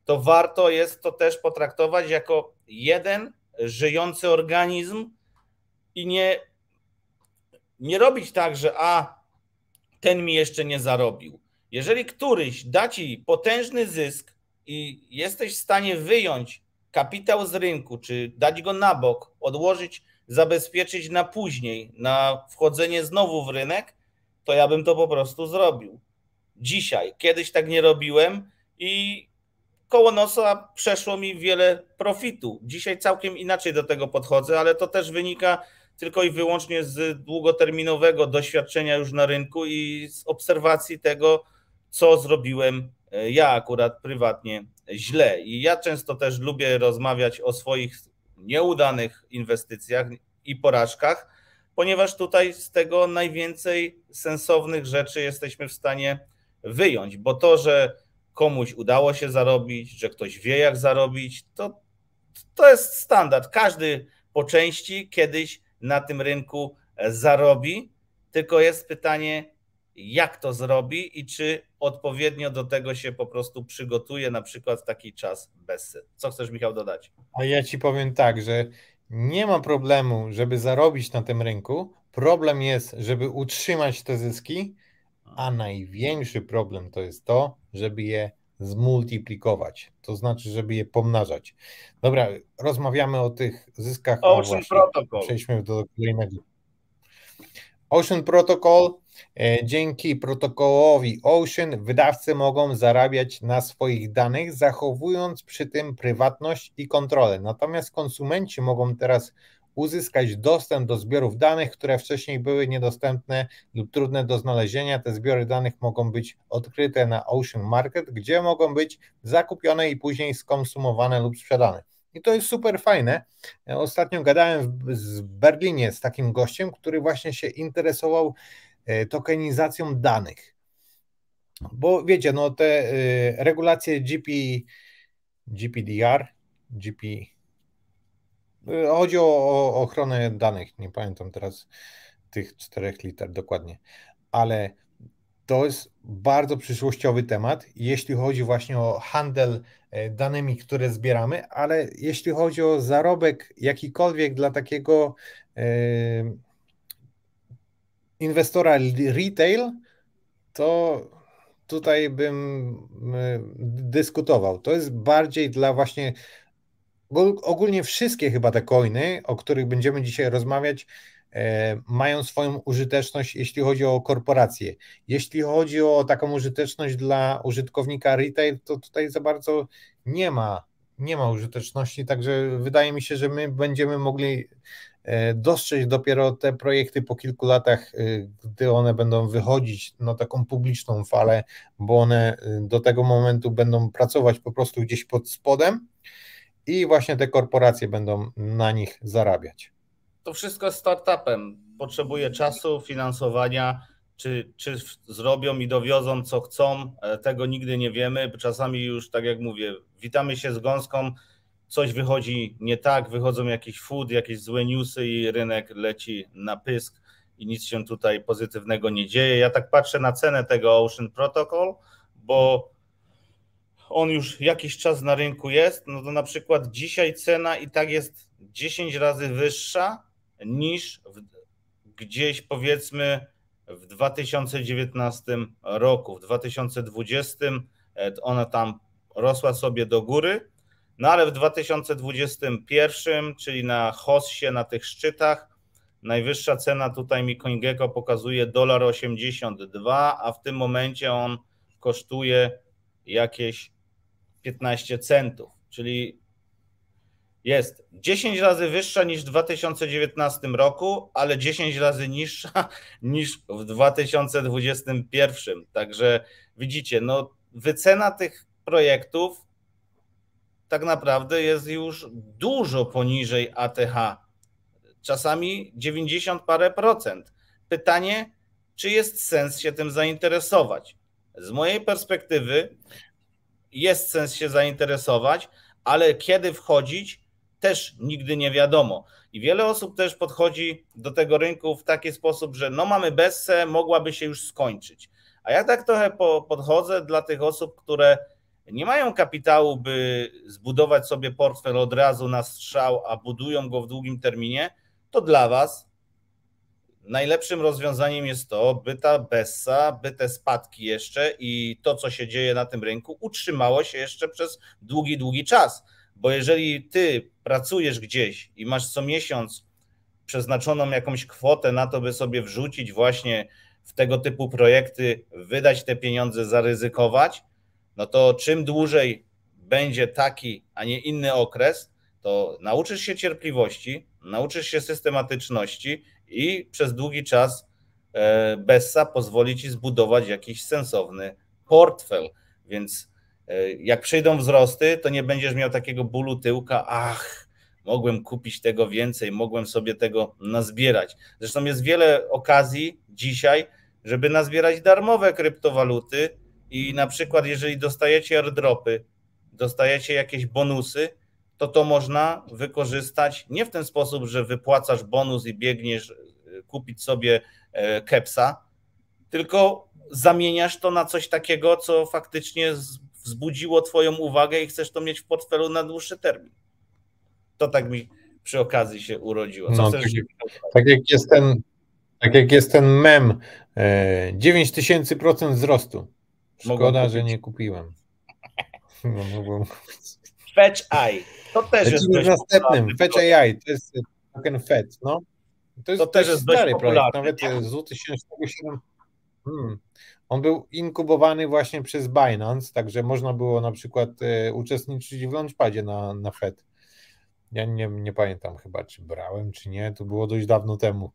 to warto jest to też potraktować jako jeden żyjący organizm i nie, nie robić tak, że a ten mi jeszcze nie zarobił. Jeżeli któryś da ci potężny zysk i jesteś w stanie wyjąć kapitał z rynku, czy dać go na bok, odłożyć, zabezpieczyć na później, na wchodzenie znowu w rynek, to ja bym to po prostu zrobił dzisiaj. Kiedyś tak nie robiłem i koło nosa przeszło mi wiele profitu. Dzisiaj całkiem inaczej do tego podchodzę, ale to też wynika tylko i wyłącznie z długoterminowego doświadczenia już na rynku i z obserwacji tego, co zrobiłem e, ja akurat prywatnie źle. I ja często też lubię rozmawiać o swoich nieudanych inwestycjach, i porażkach, ponieważ tutaj z tego najwięcej sensownych rzeczy jesteśmy w stanie wyjąć, bo to, że komuś udało się zarobić, że ktoś wie, jak zarobić, to, to jest standard. Każdy po części kiedyś na tym rynku zarobi, tylko jest pytanie, jak to zrobi i czy odpowiednio do tego się po prostu przygotuje, na przykład w taki czas bez Co chcesz, Michał, dodać? A ja ci powiem tak, że nie ma problemu, żeby zarobić na tym rynku. Problem jest, żeby utrzymać te zyski, a największy problem to jest to, żeby je zmultiplikować, to znaczy, żeby je pomnażać. Dobra, rozmawiamy o tych zyskach. Ocean Protocol. Przejdźmy do kolejnego. Ocean Protocol. E, dzięki protokołowi Ocean wydawcy mogą zarabiać na swoich danych, zachowując przy tym prywatność i kontrolę. Natomiast konsumenci mogą teraz uzyskać dostęp do zbiorów danych, które wcześniej były niedostępne lub trudne do znalezienia. Te zbiory danych mogą być odkryte na Ocean Market, gdzie mogą być zakupione i później skonsumowane lub sprzedane. I to jest super fajne. Ostatnio gadałem w Berlinie z takim gościem, który właśnie się interesował e, tokenizacją danych. Bo wiecie, no te e, regulacje GP, GPDR, GP, e, chodzi o, o ochronę danych, nie pamiętam teraz tych czterech liter dokładnie, ale to jest bardzo przyszłościowy temat, jeśli chodzi właśnie o handel e, danymi, które zbieramy, ale jeśli chodzi o zarobek jakikolwiek dla takiego e, inwestora retail, to tutaj bym dyskutował. To jest bardziej dla właśnie ogólnie wszystkie chyba te coiny, o których będziemy dzisiaj rozmawiać, E, mają swoją użyteczność, jeśli chodzi o korporacje. Jeśli chodzi o taką użyteczność dla użytkownika retail, to tutaj za bardzo nie ma, nie ma użyteczności, także wydaje mi się, że my będziemy mogli dostrzec dopiero te projekty po kilku latach, e, gdy one będą wychodzić na taką publiczną falę, bo one do tego momentu będą pracować po prostu gdzieś pod spodem i właśnie te korporacje będą na nich zarabiać to wszystko jest startupem. Potrzebuje czasu, finansowania. Czy, czy zrobią i dowiozą co chcą, e, tego nigdy nie wiemy. Czasami już, tak jak mówię, witamy się z gąską, coś wychodzi nie tak, wychodzą jakieś food, jakieś złe newsy i rynek leci na pysk i nic się tutaj pozytywnego nie dzieje. Ja tak patrzę na cenę tego Ocean Protocol, bo on już jakiś czas na rynku jest, no to na przykład dzisiaj cena i tak jest 10 razy wyższa niż w, gdzieś powiedzmy w 2019 roku. W 2020 e, ona tam rosła sobie do góry, no ale w 2021, czyli na Hossie, na tych szczytach, najwyższa cena tutaj mi CoinGecko pokazuje 1,82, a w tym momencie on kosztuje jakieś 15 centów, czyli jest 10 razy wyższa niż w 2019 roku, ale 10 razy niższa niż w 2021. Także widzicie, no wycena tych projektów tak naprawdę jest już dużo poniżej ATH. Czasami 90 parę procent. Pytanie, czy jest sens się tym zainteresować? Z mojej perspektywy jest sens się zainteresować, ale kiedy wchodzić, też nigdy nie wiadomo. I wiele osób też podchodzi do tego rynku w taki sposób, że no mamy bessę, mogłaby się już skończyć. A ja tak trochę po, podchodzę dla tych osób, które nie mają kapitału, by zbudować sobie portfel od razu na strzał, a budują go w długim terminie, to dla Was najlepszym rozwiązaniem jest to, by ta bessa, by te spadki jeszcze i to, co się dzieje na tym rynku, utrzymało się jeszcze przez długi, długi czas. Bo jeżeli ty pracujesz gdzieś i masz co miesiąc przeznaczoną jakąś kwotę na to, by sobie wrzucić właśnie w tego typu projekty, wydać te pieniądze, zaryzykować, no to czym dłużej będzie taki, a nie inny okres, to nauczysz się cierpliwości, nauczysz się systematyczności i przez długi czas e, Bessa pozwoli ci zbudować jakiś sensowny portfel. Więc E, jak przyjdą wzrosty, to nie będziesz miał takiego bólu tyłka, ach, mogłem kupić tego więcej, mogłem sobie tego nazbierać. Zresztą jest wiele okazji dzisiaj, żeby nazbierać darmowe kryptowaluty i na przykład jeżeli dostajecie airdropy, dostajecie jakieś bonusy, to to można wykorzystać nie w ten sposób, że wypłacasz bonus i biegniesz e, kupić sobie e, kepsa, tylko zamieniasz to na coś takiego, co faktycznie wzbudziło Twoją uwagę i chcesz to mieć w portfelu na dłuższy termin. To tak mi przy okazji się urodziło. No, tak, tak, jak jest ten, tak jak jest ten mem, 9000% e, wzrostu. Szkoda, że nie kupiłem. No, mogłem... Fetch AI. To też jest dość następnym. Fetch AI, to jest token Fetch, no. To jest, to też jest stary projekt, nawet z 2007. Hmm. On był inkubowany właśnie przez Binance, także można było na przykład e, uczestniczyć w launchpadzie na, na Fed. Ja nie, nie pamiętam chyba, czy brałem, czy nie, to było dość dawno temu.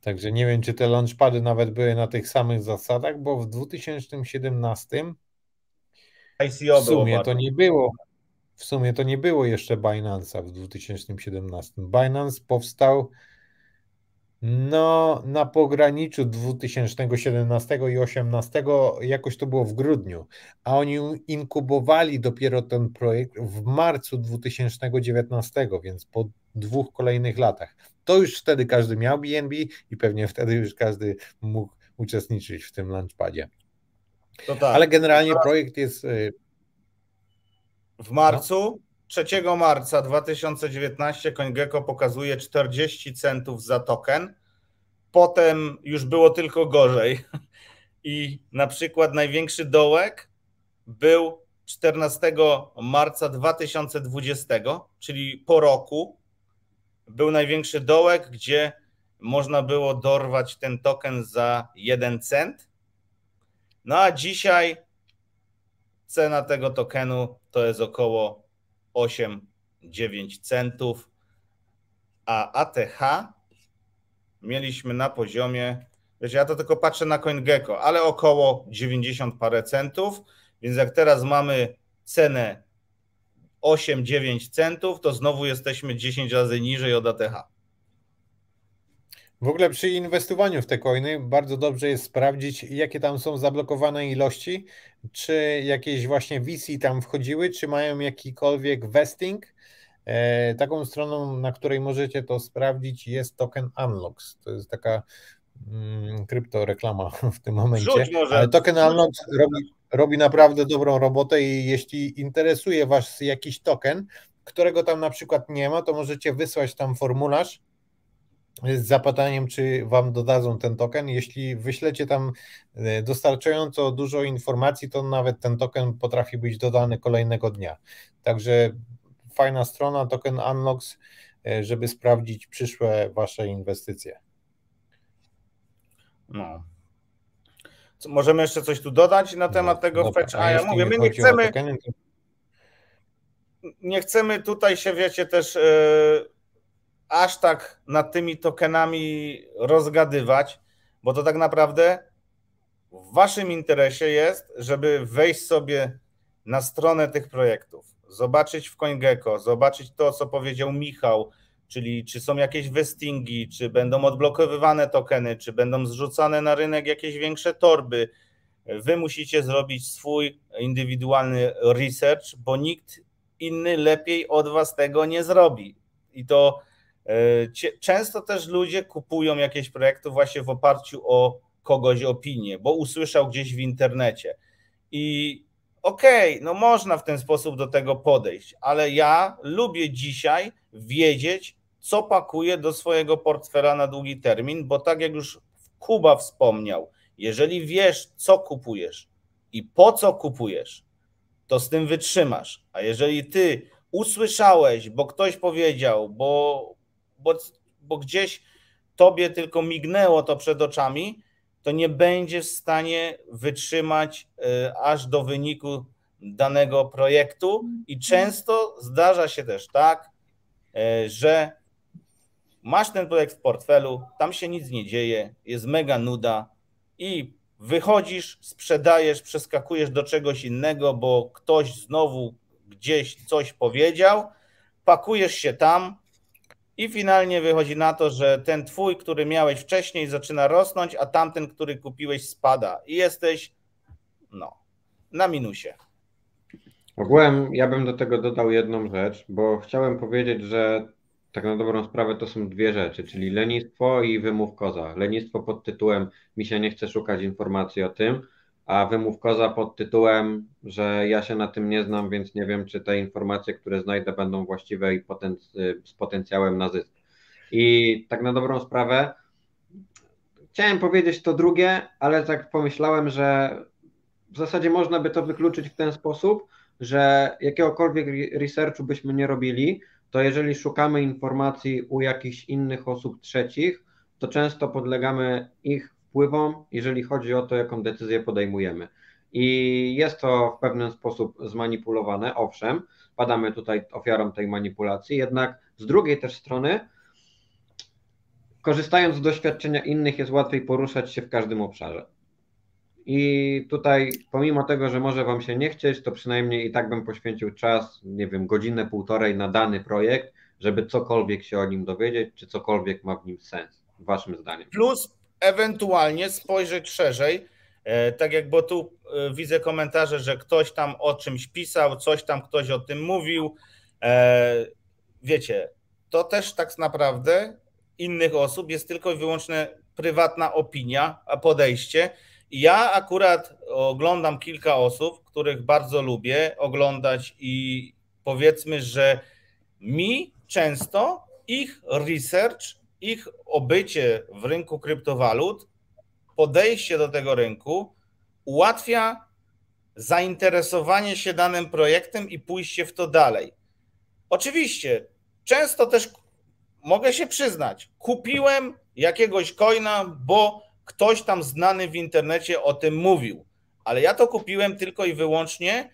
Także nie wiem, czy te launchpady nawet były na tych samych zasadach, bo w 2017 ICO w sumie to nie było. W sumie to nie było jeszcze Binance'a w 2017. Binance powstał no, na pograniczu 2017 i 2018, jakoś to było w grudniu, a oni inkubowali dopiero ten projekt w marcu 2019, więc po dwóch kolejnych latach. To już wtedy każdy miał BNB i pewnie wtedy już każdy mógł uczestniczyć w tym launchpadzie. Tak. Ale generalnie projekt jest. Y, w marcu, 3 marca 2019 CoinGecko pokazuje 40 centów za token. Potem już było tylko gorzej. I na przykład największy dołek był 14 marca 2020, czyli po roku, był największy dołek, gdzie można było dorwać ten token za 1 cent. No a dzisiaj cena tego tokenu to jest około 8-9 centów, a ATH mieliśmy na poziomie, wiecie, ja to tylko patrzę na CoinGecko, ale około 90 parę centów, więc jak teraz mamy cenę 8-9 centów, to znowu jesteśmy 10 razy niżej od ATH. W ogóle przy inwestowaniu w te coiny bardzo dobrze jest sprawdzić, jakie tam są zablokowane ilości, czy jakieś właśnie VC tam wchodziły, czy mają jakikolwiek vesting. E, taką stroną, na której możecie to sprawdzić, jest token Unlocks. To jest taka mm, kryptoreklama w tym momencie. Ale token Unlocks robi, robi naprawdę dobrą robotę i jeśli interesuje Was jakiś token, którego tam na przykład nie ma, to możecie wysłać tam formularz z zapytaniem, czy Wam dodadzą ten token. Jeśli wyślecie tam e, dostarczająco dużo informacji, to nawet ten token potrafi być dodany kolejnego dnia. Także fajna strona Token Unlocks, e, żeby sprawdzić przyszłe Wasze inwestycje. No. Możemy jeszcze coś tu dodać na temat no, tego no, fetch? A ja mówię, my nie chcemy. Nie chcemy tutaj się, wiecie, też yy, aż tak nad tymi tokenami rozgadywać, bo to tak naprawdę w Waszym interesie jest, żeby wejść sobie na stronę tych projektów zobaczyć w CoinGecko, zobaczyć to, co powiedział Michał, czyli czy są jakieś vestingi, czy będą odblokowywane tokeny, czy będą zrzucane na rynek jakieś większe torby. Wy musicie zrobić swój indywidualny research, bo nikt inny lepiej od was tego nie zrobi. I to e, często też ludzie kupują jakieś projekty właśnie w oparciu o kogoś opinię, bo usłyszał gdzieś w internecie. I okej, okay, no można w ten sposób do tego podejść, ale ja lubię dzisiaj wiedzieć, co pakuję do swojego portfela na długi termin, bo tak jak już Kuba wspomniał, jeżeli wiesz, co kupujesz i po co kupujesz, to z tym wytrzymasz. A jeżeli ty usłyszałeś, bo ktoś powiedział, bo, bo, bo gdzieś tobie tylko mignęło to przed oczami, to nie będzie w stanie wytrzymać e, aż do wyniku danego projektu i często zdarza się też tak, e, że masz ten projekt w portfelu, tam się nic nie dzieje, jest mega nuda i wychodzisz, sprzedajesz, przeskakujesz do czegoś innego, bo ktoś znowu gdzieś coś powiedział, pakujesz się tam i finalnie wychodzi na to, że ten twój, który miałeś wcześniej, zaczyna rosnąć, a tamten, który kupiłeś, spada i jesteś no, na minusie. Ogółem ja bym do tego dodał jedną rzecz, bo chciałem powiedzieć, że tak na dobrą sprawę to są dwie rzeczy, czyli lenistwo i wymów koza. Lenistwo pod tytułem mi się nie chce szukać informacji o tym, a wymów koza pod tytułem, że ja się na tym nie znam, więc nie wiem, czy te informacje, które znajdę, będą właściwe i potenc- z potencjałem na zysk. I tak na dobrą sprawę chciałem powiedzieć to drugie, ale tak pomyślałem, że w zasadzie można by to wykluczyć w ten sposób, że jakiegokolwiek researchu byśmy nie robili, to jeżeli szukamy informacji u jakichś innych osób trzecich, to często podlegamy ich wpływom, jeżeli chodzi o to, jaką decyzję podejmujemy. I jest to w pewien sposób zmanipulowane, owszem, padamy tutaj ofiarą tej manipulacji, jednak z drugiej też strony, korzystając z doświadczenia innych, jest łatwiej poruszać się w każdym obszarze. I tutaj, pomimo tego, że może Wam się nie chcieć, to przynajmniej i tak bym poświęcił czas, nie wiem, godzinę, półtorej na dany projekt, żeby cokolwiek się o nim dowiedzieć, czy cokolwiek ma w nim sens, Waszym zdaniem. Plus ewentualnie spojrzeć szerzej, e, tak jak bo tu e, widzę komentarze, że ktoś tam o czymś pisał, coś tam ktoś o tym mówił. E, wiecie, to też tak naprawdę innych osób jest tylko i wyłącznie prywatna opinia, podejście ja akurat oglądam kilka osób, których bardzo lubię oglądać i powiedzmy, że mi często ich research, ich obycie w rynku kryptowalut, podejście do tego rynku ułatwia zainteresowanie się danym projektem i pójście w to dalej. Oczywiście, często też mogę się przyznać, kupiłem jakiegoś coina, bo ktoś tam znany w internecie o tym mówił, ale ja to kupiłem tylko i wyłącznie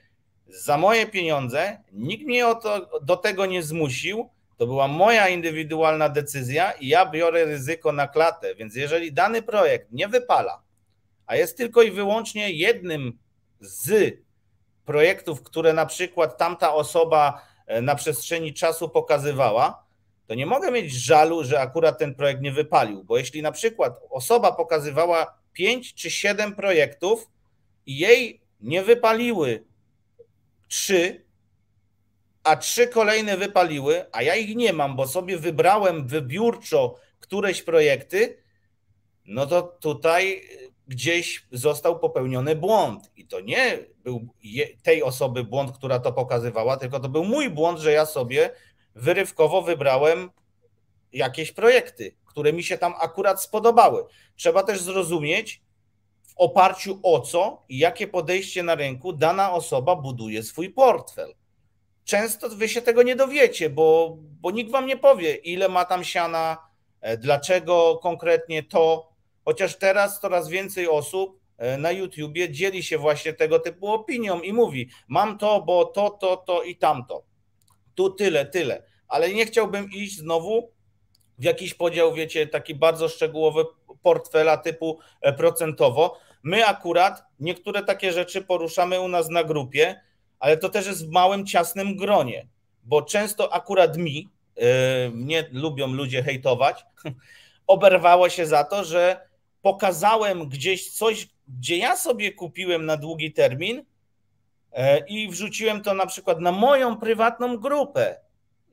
za moje pieniądze. Nikt mnie to, do tego nie zmusił. To była moja indywidualna decyzja i ja biorę ryzyko na klatę. Więc jeżeli dany projekt nie wypala, a jest tylko i wyłącznie jednym z projektów, które na przykład tamta osoba e, na przestrzeni czasu pokazywała, to nie mogę mieć żalu, że akurat ten projekt nie wypalił, bo jeśli na przykład osoba pokazywała pięć czy siedem projektów i jej nie wypaliły trzy, a trzy kolejne wypaliły, a ja ich nie mam, bo sobie wybrałem wybiórczo któreś projekty, no to tutaj gdzieś został popełniony błąd. I to nie był tej osoby błąd, która to pokazywała, tylko to był mój błąd, że ja sobie wyrywkowo wybrałem jakieś projekty, które mi się tam akurat spodobały. Trzeba też zrozumieć, w oparciu o co i jakie podejście na rynku dana osoba buduje swój portfel. Często wy się tego nie dowiecie, bo, bo nikt wam nie powie, ile ma tam siana, e, dlaczego konkretnie to, chociaż teraz coraz więcej osób e, na YouTubie dzieli się właśnie tego typu opinią i mówi: Mam to, bo to, to, to i tamto tu tyle, tyle. Ale nie chciałbym iść znowu w jakiś podział, wiecie, taki bardzo szczegółowy portfela typu e, procentowo. My akurat niektóre takie rzeczy poruszamy u nas na grupie, ale to też jest w małym, ciasnym gronie, bo często akurat mi, mnie lubią ludzie hejtować, oberwało się za to, że pokazałem gdzieś coś, gdzie ja sobie kupiłem na długi termin, i wrzuciłem to na przykład na moją prywatną grupę,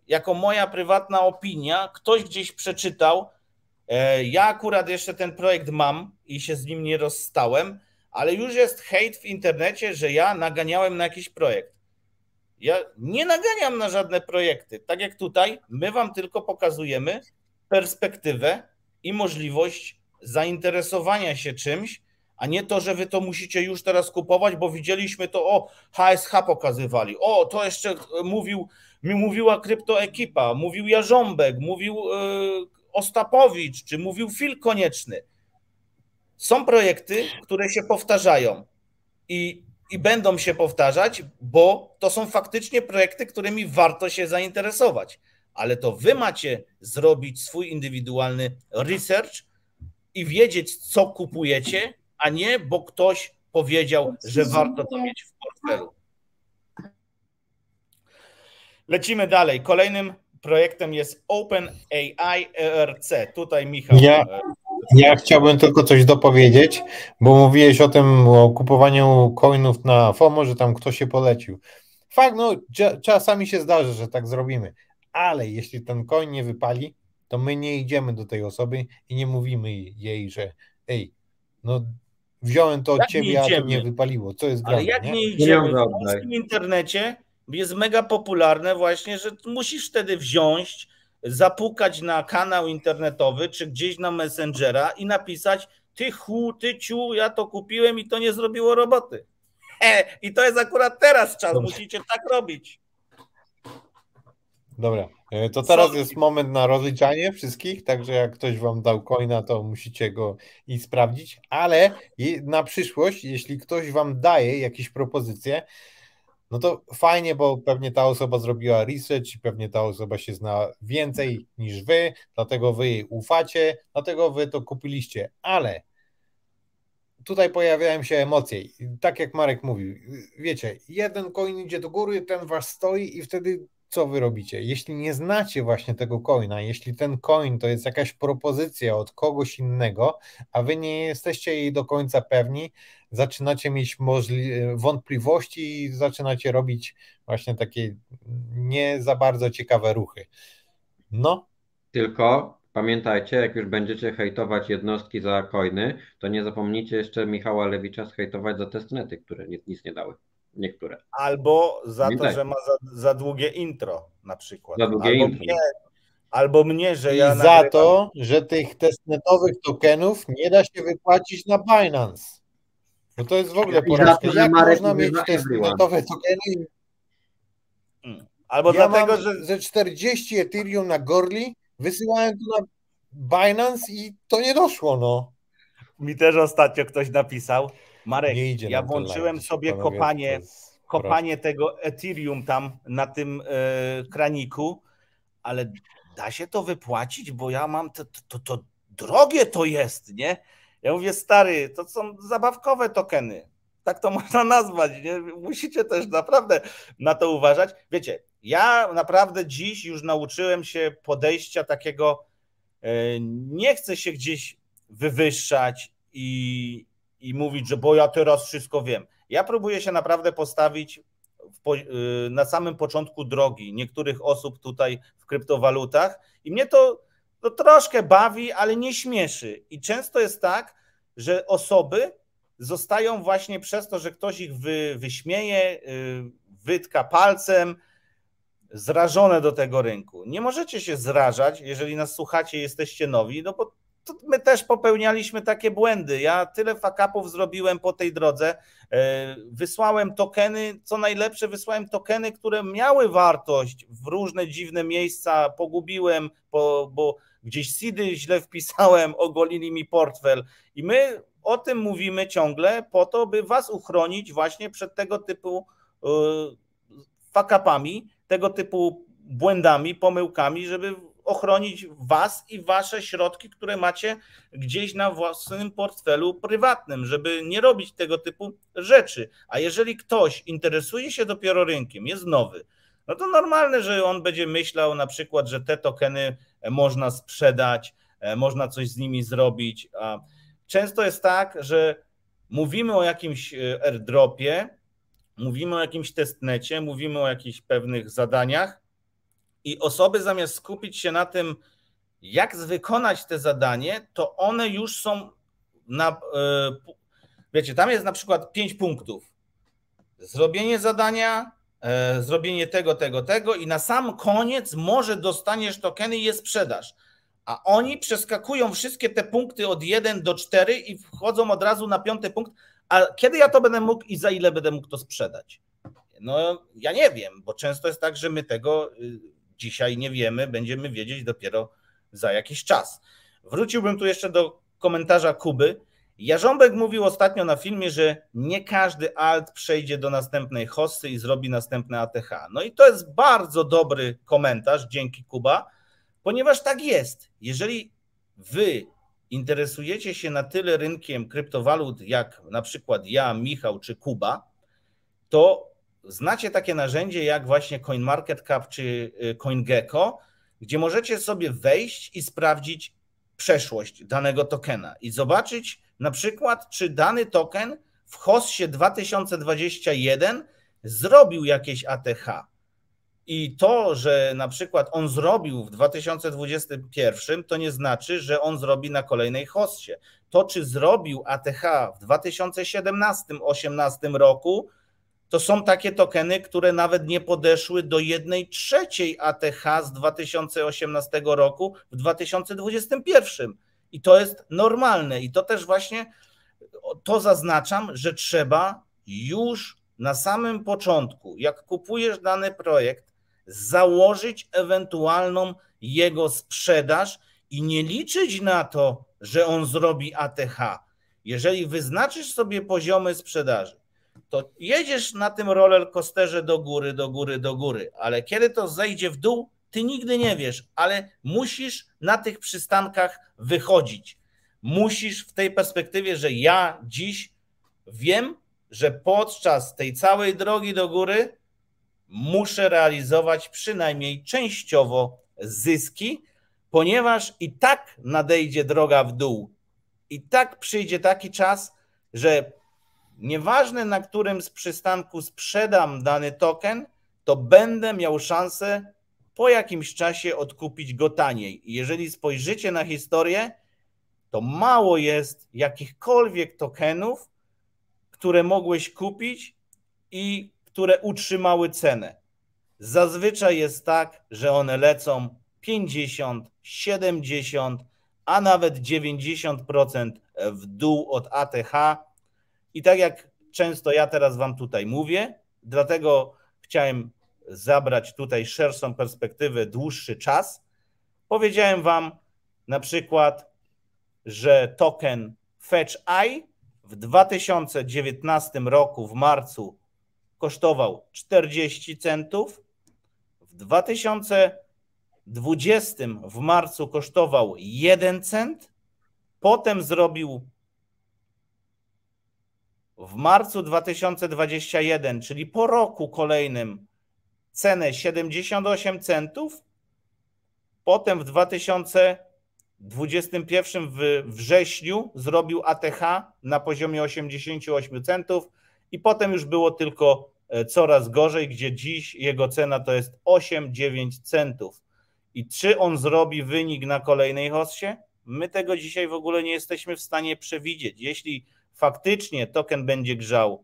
jako moja prywatna opinia, ktoś gdzieś przeczytał. E, ja akurat jeszcze ten projekt mam i się z nim nie rozstałem, ale już jest hejt w internecie, że ja naganiałem na jakiś projekt. Ja nie naganiam na żadne projekty. Tak jak tutaj, my Wam tylko pokazujemy perspektywę i możliwość zainteresowania się czymś, a nie to, że wy to musicie już teraz kupować, bo widzieliśmy to, o, HSH pokazywali, o, to jeszcze mówił, mówiła kryptoekipa, mówił Jarząbek, mówił yy, Ostapowicz, czy mówił Fil Konieczny. Są projekty, które się powtarzają i, i będą się powtarzać, bo to są faktycznie projekty, którymi warto się zainteresować. Ale to wy macie zrobić swój indywidualny research i wiedzieć, co kupujecie a nie, bo ktoś powiedział, że warto to mieć w portfelu. Lecimy dalej. Kolejnym projektem jest OpenAI ERC. Tutaj Michał. Ja, e, ja chciałbym tylko coś dopowiedzieć, bo mówiłeś o tym, o kupowaniu coinów na FOMO, że tam ktoś się polecił. Fakt, no czasami się zdarzy, że tak zrobimy, ale jeśli ten coin nie wypali, to my nie idziemy do tej osoby i nie mówimy jej, że ej, no wziąłem to od jak ciebie, a to nie wypaliło. Co jest grane, Ale jak nie, nie idziemy w polskim internecie, jest mega popularne właśnie, że musisz wtedy wziąć, zapukać na kanał internetowy czy gdzieś na Messengera i napisać ty hu, ty ciu, ja to kupiłem i to nie zrobiło roboty. E, I to jest akurat teraz czas, Dobrze. musicie tak robić. Dobra, to teraz jest moment na rozliczanie wszystkich, także jak ktoś wam dał coina, to musicie go i sprawdzić, ale na przyszłość, jeśli ktoś wam daje jakieś propozycje, no to fajnie, bo pewnie ta osoba zrobiła research i pewnie ta osoba się zna więcej niż wy, dlatego wy jej ufacie, dlatego wy to kupiliście, ale tutaj pojawiają się emocje. Tak jak Marek mówił, wiecie, jeden coin idzie do góry, ten was stoi i wtedy co wy robicie? Jeśli nie znacie właśnie tego coina, jeśli ten coin to jest jakaś propozycja od kogoś innego, a wy nie jesteście jej do końca pewni, zaczynacie mieć wątpliwości i zaczynacie robić właśnie takie nie za bardzo ciekawe ruchy. No. Tylko pamiętajcie, jak już będziecie hejtować jednostki za coiny, to nie zapomnijcie jeszcze Michała Lewicza zhejtować za testnety, które nic nie dały. Niektóre. Albo za to, że ma za, za, długie intro na przykład. Za długie albo intro. Mnie, albo mnie, że I ja. za nagrywam... to, że tych testnetowych tokenów nie da się wypłacić na Binance. Bo to jest w ogóle porażka. Jak Marek można mieć testnetowe tokeny? Hmm. Albo ja dlatego, że. Ze 40 Ethereum na Gorli wysyłałem to na Binance i to nie doszło, no. Mi też ostatnio ktoś napisał, Marek, ja włączyłem sobie kopanie, kopanie tego Ethereum tam na tym e, kraniku, ale da się to wypłacić, bo ja mam to, to, to, to drogie to jest, nie? Ja mówię, stary, to są zabawkowe tokeny. Tak to można nazwać. Nie? Musicie też naprawdę na to uważać. Wiecie, ja naprawdę dziś już nauczyłem się podejścia takiego, e, nie chcę się gdzieś wywyższać i, i mówić, że bo ja teraz wszystko wiem. Ja próbuję się naprawdę postawić y, na samym początku drogi niektórych osób tutaj w kryptowalutach i mnie to, to troszkę bawi, ale nie śmieszy. I często jest tak, że osoby zostają właśnie przez to, że ktoś ich wy, wyśmieje, y, wytka palcem, zrażone do tego rynku. Nie możecie się zrażać, jeżeli nas słuchacie, jesteście nowi, no bo my też popełnialiśmy takie błędy. Ja tyle fakapów zrobiłem po tej drodze. E, wysłałem tokeny, co najlepsze, wysłałem tokeny, które miały wartość w różne dziwne miejsca. Pogubiłem, bo, bo gdzieś seedy źle wpisałem, ogolili mi portfel. I my o tym mówimy ciągle po to, by was uchronić właśnie przed tego typu e, fakapami, tego typu błędami, pomyłkami, żeby ochronić Was i Wasze środki, które macie gdzieś na własnym portfelu prywatnym, żeby nie robić tego typu rzeczy. A jeżeli ktoś interesuje się dopiero rynkiem, jest nowy, no to normalne, że on będzie myślał na przykład, że te tokeny można sprzedać, e, można coś z nimi zrobić. A często jest tak, że mówimy o jakimś e, airdropie, mówimy o jakimś testnecie, mówimy o jakichś pewnych zadaniach, i osoby zamiast skupić się na tym, jak wykonać te zadanie, to one już są na. E, wiecie, tam jest na przykład pięć punktów. Zrobienie zadania, e, zrobienie tego, tego, tego, i na sam koniec może dostaniesz tokeny i je sprzedasz. A oni przeskakują wszystkie te punkty od 1 do 4 i wchodzą od razu na piąty punkt. A kiedy ja to będę mógł i za ile będę mógł to sprzedać? No, ja nie wiem, bo często jest tak, że my tego y, dzisiaj nie wiemy, będziemy wiedzieć dopiero za jakiś czas. Wróciłbym tu jeszcze do komentarza Kuby. Jarząbek mówił ostatnio na filmie, że nie każdy alt przejdzie do następnej hossy i zrobi następne ATH. No i to jest bardzo dobry komentarz, dzięki Kuba, ponieważ tak jest. Jeżeli wy interesujecie się na tyle rynkiem kryptowalut, jak na przykład ja, Michał czy Kuba, to znacie takie narzędzie jak właśnie CoinMarketCap czy y, CoinGecko, gdzie możecie sobie wejść i sprawdzić przeszłość danego tokena i zobaczyć na przykład, czy dany token w HOSsie 2021 zrobił jakieś ATH. I to, że na przykład on zrobił w 2021, to nie znaczy, że on zrobi na kolejnej hossie. To, czy zrobił ATH w 2017-2018 roku, to są takie tokeny, które nawet nie podeszły do jednej trzeciej ATH z 2018 roku w 2021. I to jest normalne. I to też właśnie to zaznaczam, że trzeba już na samym początku, jak kupujesz dany projekt, założyć ewentualną jego sprzedaż i nie liczyć na to, że on zrobi ATH. Jeżeli wyznaczysz sobie poziomy sprzedaży, to jedziesz na tym roller coasterze do góry, do góry, do góry, ale kiedy to zejdzie w dół, ty nigdy nie wiesz, ale musisz na tych przystankach wychodzić. Musisz w tej perspektywie, że ja dziś wiem, że podczas tej całej drogi do góry muszę realizować przynajmniej częściowo zyski, ponieważ i tak nadejdzie droga w dół. I tak przyjdzie taki czas, że nieważne na którym z przystanku sprzedam dany token, to będę miał szansę po jakimś czasie odkupić go taniej. Jeżeli spojrzycie na historię, to mało jest jakichkolwiek tokenów, które mogłeś kupić i które utrzymały cenę. Zazwyczaj jest tak, że one lecą 50, 70, a nawet 90% w dół od ATH. I tak jak często ja teraz Wam tutaj mówię, dlatego chciałem zabrać tutaj szerszą perspektywę, dłuższy czas. Powiedziałem Wam na przykład, że token Fetch I w 2019 roku w marcu kosztował 40 centów, w 2020 w marcu kosztował 1 cent, potem zrobił w marcu 2021, czyli po roku kolejnym, cenę 78 centów, potem w 2021 w wrześniu zrobił ATH na poziomie 88 centów i potem już było tylko E, coraz gorzej, gdzie dziś jego cena to jest 8-9 centów. I czy on zrobi wynik na kolejnej hossie? My tego dzisiaj w ogóle nie jesteśmy w stanie przewidzieć. Jeśli faktycznie token będzie grzał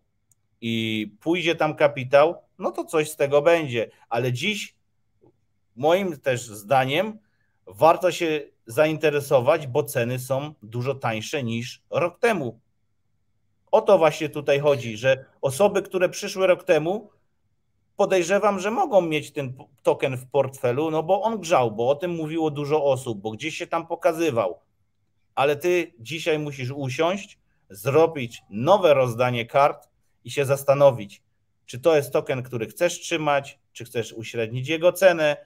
i pójdzie tam kapitał, no to coś z tego będzie. Ale dziś, moim też zdaniem, warto się zainteresować, bo ceny są dużo tańsze niż rok temu. O to właśnie tutaj chodzi, że osoby, które przyszły rok temu, podejrzewam, że mogą mieć ten token w portfelu, no bo on grzał, bo o tym mówiło dużo osób, bo gdzieś się tam pokazywał. Ale ty dzisiaj musisz usiąść, zrobić nowe rozdanie kart i się zastanowić, czy to jest token, który chcesz trzymać, czy chcesz uśrednić jego cenę,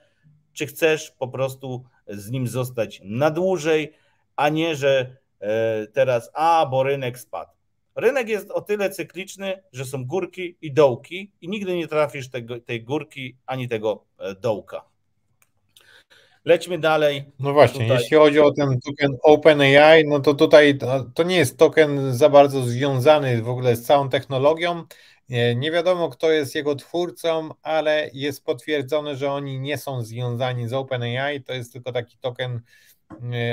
czy chcesz po prostu z nim zostać na dłużej, a nie, że e, teraz, a, bo rynek spadł. Rynek jest o tyle cykliczny, że są górki i dołki i nigdy nie trafisz tego, tej górki ani tego e, dołka. Lećmy dalej. No właśnie, tutaj. jeśli chodzi o ten token OpenAI, no to tutaj to nie jest token za bardzo związany w ogóle z całą technologią. Nie, nie wiadomo, kto jest jego twórcą, ale jest potwierdzone, że oni nie są związani z OpenAI. To jest tylko taki token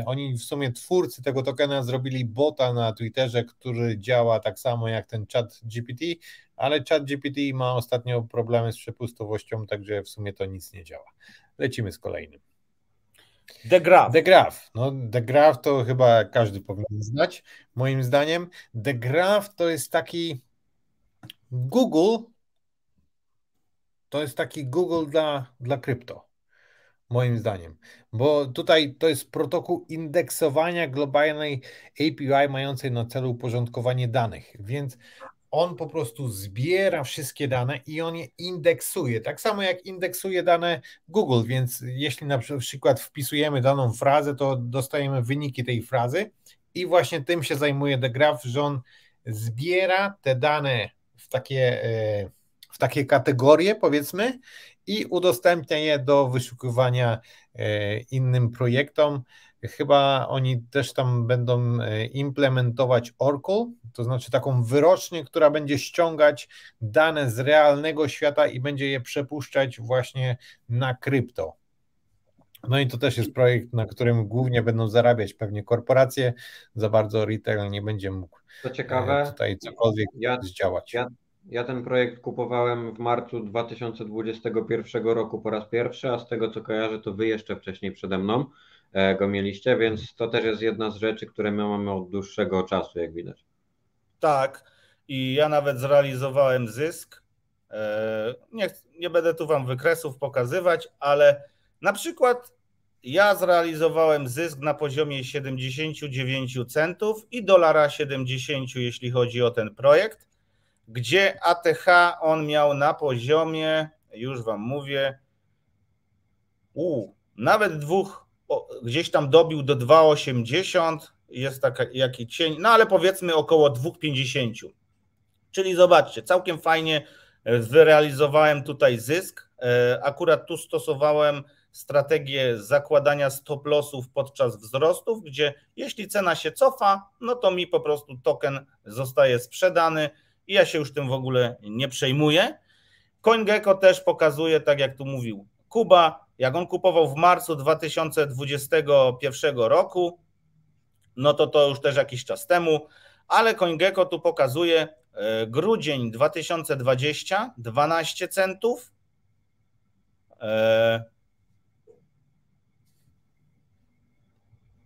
oni w sumie twórcy tego tokena zrobili bota na Twitterze, który działa tak samo jak ten chat GPT, ale chat GPT ma ostatnio problemy z przepustowością, także w sumie to nic nie działa. Lecimy z kolejnym. The Graph. The Graph. No, The Graph to chyba każdy powinien znać, moim zdaniem. The Graph to jest taki Google, to jest taki Google dla, dla krypto moim zdaniem, bo tutaj to jest protokół indeksowania globalnej API mającej na celu uporządkowanie danych, więc on po prostu zbiera wszystkie dane i on je indeksuje, tak samo jak indeksuje dane Google, więc jeśli na przykład wpisujemy daną frazę, to dostajemy wyniki tej frazy i właśnie tym się zajmuje The Graph, że on zbiera te dane w takie e, takie kategorie, powiedzmy, i udostępnia je do wyszukiwania e, innym projektom. Chyba oni też tam będą e, implementować Oracle, to znaczy taką wyrocznię, która będzie ściągać dane z realnego świata i będzie je przepuszczać właśnie na krypto. No i to też jest projekt, na którym głównie będą zarabiać pewnie korporacje, za bardzo retail nie będzie mógł to ciekawe, tutaj cokolwiek ja, zdziałać. Ja, ja ten projekt kupowałem w marcu 2021 roku po raz pierwszy, a z tego co kojarzę, to wy jeszcze wcześniej przede mną e, go mieliście, więc to też jest jedna z rzeczy, które my mamy od dłuższego czasu, jak widać. Tak, i ja nawet zrealizowałem zysk. E, nie, nie będę tu wam wykresów pokazywać, ale na przykład ja zrealizowałem zysk na poziomie 79 centów i dolara 70, jeśli chodzi o ten projekt, gdzie ATH on miał na poziomie, już wam mówię, u, nawet dwóch, gdzieś tam dobił do 2,80, jest taki cień, no ale powiedzmy około 2,50. Czyli zobaczcie, całkiem fajnie e, wyrealizowałem tutaj zysk. E, akurat tu stosowałem strategię zakładania stop lossów podczas wzrostów, gdzie jeśli cena się cofa, no to mi po prostu token zostaje sprzedany i ja się już tym w ogóle nie przejmuję. CoinGecko też pokazuje, tak jak tu mówił Kuba, jak on kupował w marcu 2021 roku, no to to już też jakiś czas temu, ale CoinGecko tu pokazuje e, grudzień 2020 12 centów, e,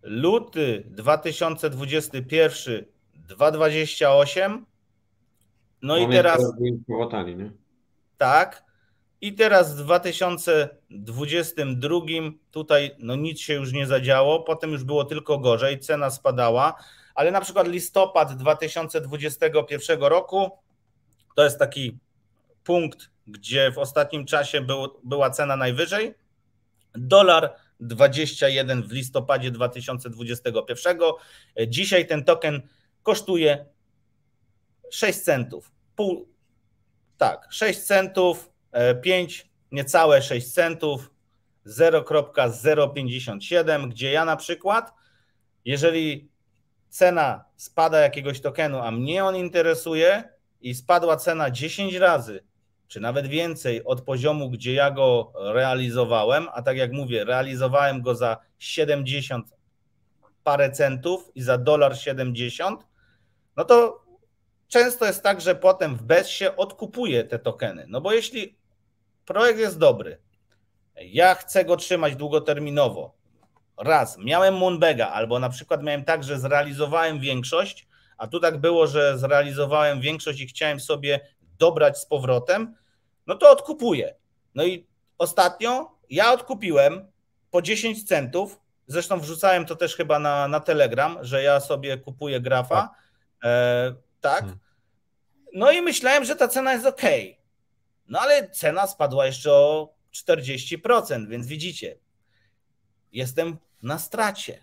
luty 2021 2,28. No i teraz. nie? Tak. I teraz w 2022 tutaj no nic się już nie zadziało, potem już było tylko gorzej, cena spadała, ale na przykład listopad 2021 roku to jest taki punkt, gdzie w ostatnim czasie był, była cena najwyżej. Dolar 21 w listopadzie 2021. Dzisiaj ten token kosztuje 6 centów. Pół, tak, 6 centów, 5, e, niecałe 6 centów, 0.057, gdzie ja na przykład, jeżeli cena spada jakiegoś tokenu, a mnie on interesuje i spadła cena 10 razy czy nawet więcej od poziomu, gdzie ja go realizowałem, a tak jak mówię, realizowałem go za 70 parę centów i za dolar 70, no to często jest tak, że potem w BES się odkupuje te tokeny. No bo jeśli projekt jest dobry, ja chcę go trzymać długoterminowo, raz, miałem Moonbega, albo na przykład miałem tak, że zrealizowałem większość, a tu tak było, że zrealizowałem większość i chciałem sobie dobrać z powrotem, no to odkupuję. No i ostatnio ja odkupiłem po 10 centów, zresztą wrzucałem to też chyba na, na Telegram, że ja sobie kupuję grafa, tak. E, tak. Hmm. No i myślałem, że ta cena jest ok. No ale cena spadła jeszcze o 40%, więc widzicie, jestem na stracie.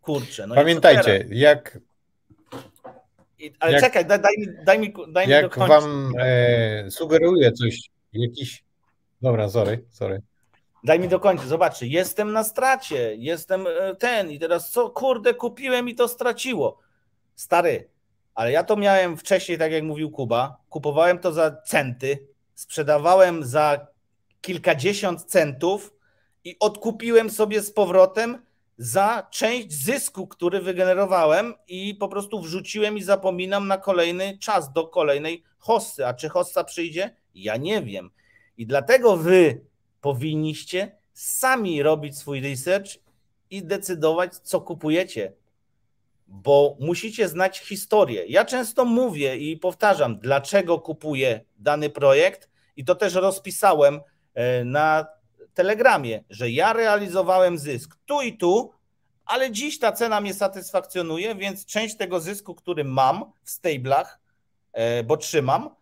Kurczę. No Pamiętajcie, jak ale jak, czekaj, daj, daj, daj mi, daj jak mi dokończyć. wam e, sugeruję coś, jakiś... Dobra, sorry, sorry. Daj mi dokończyć, zobaczcie, jestem na stracie, jestem e, ten i teraz co, kurde, kupiłem i to straciło. Stary, ale ja to miałem wcześniej, tak jak mówił Kuba, kupowałem to za centy, sprzedawałem za kilkadziesiąt centów i odkupiłem sobie z powrotem za część zysku, który wygenerowałem i po prostu wrzuciłem i zapominam na kolejny czas do kolejnej hossy. A czy hossa przyjdzie? Ja nie wiem. I dlatego wy powinniście sami robić swój research i decydować, co kupujecie. Bo musicie znać historię. Ja często mówię i powtarzam, dlaczego kupuję dany projekt, i to też rozpisałem e, na Telegramie, że ja realizowałem zysk tu i tu, ale dziś ta cena mnie satysfakcjonuje, więc część tego zysku, który mam w stablach, e, bo trzymam,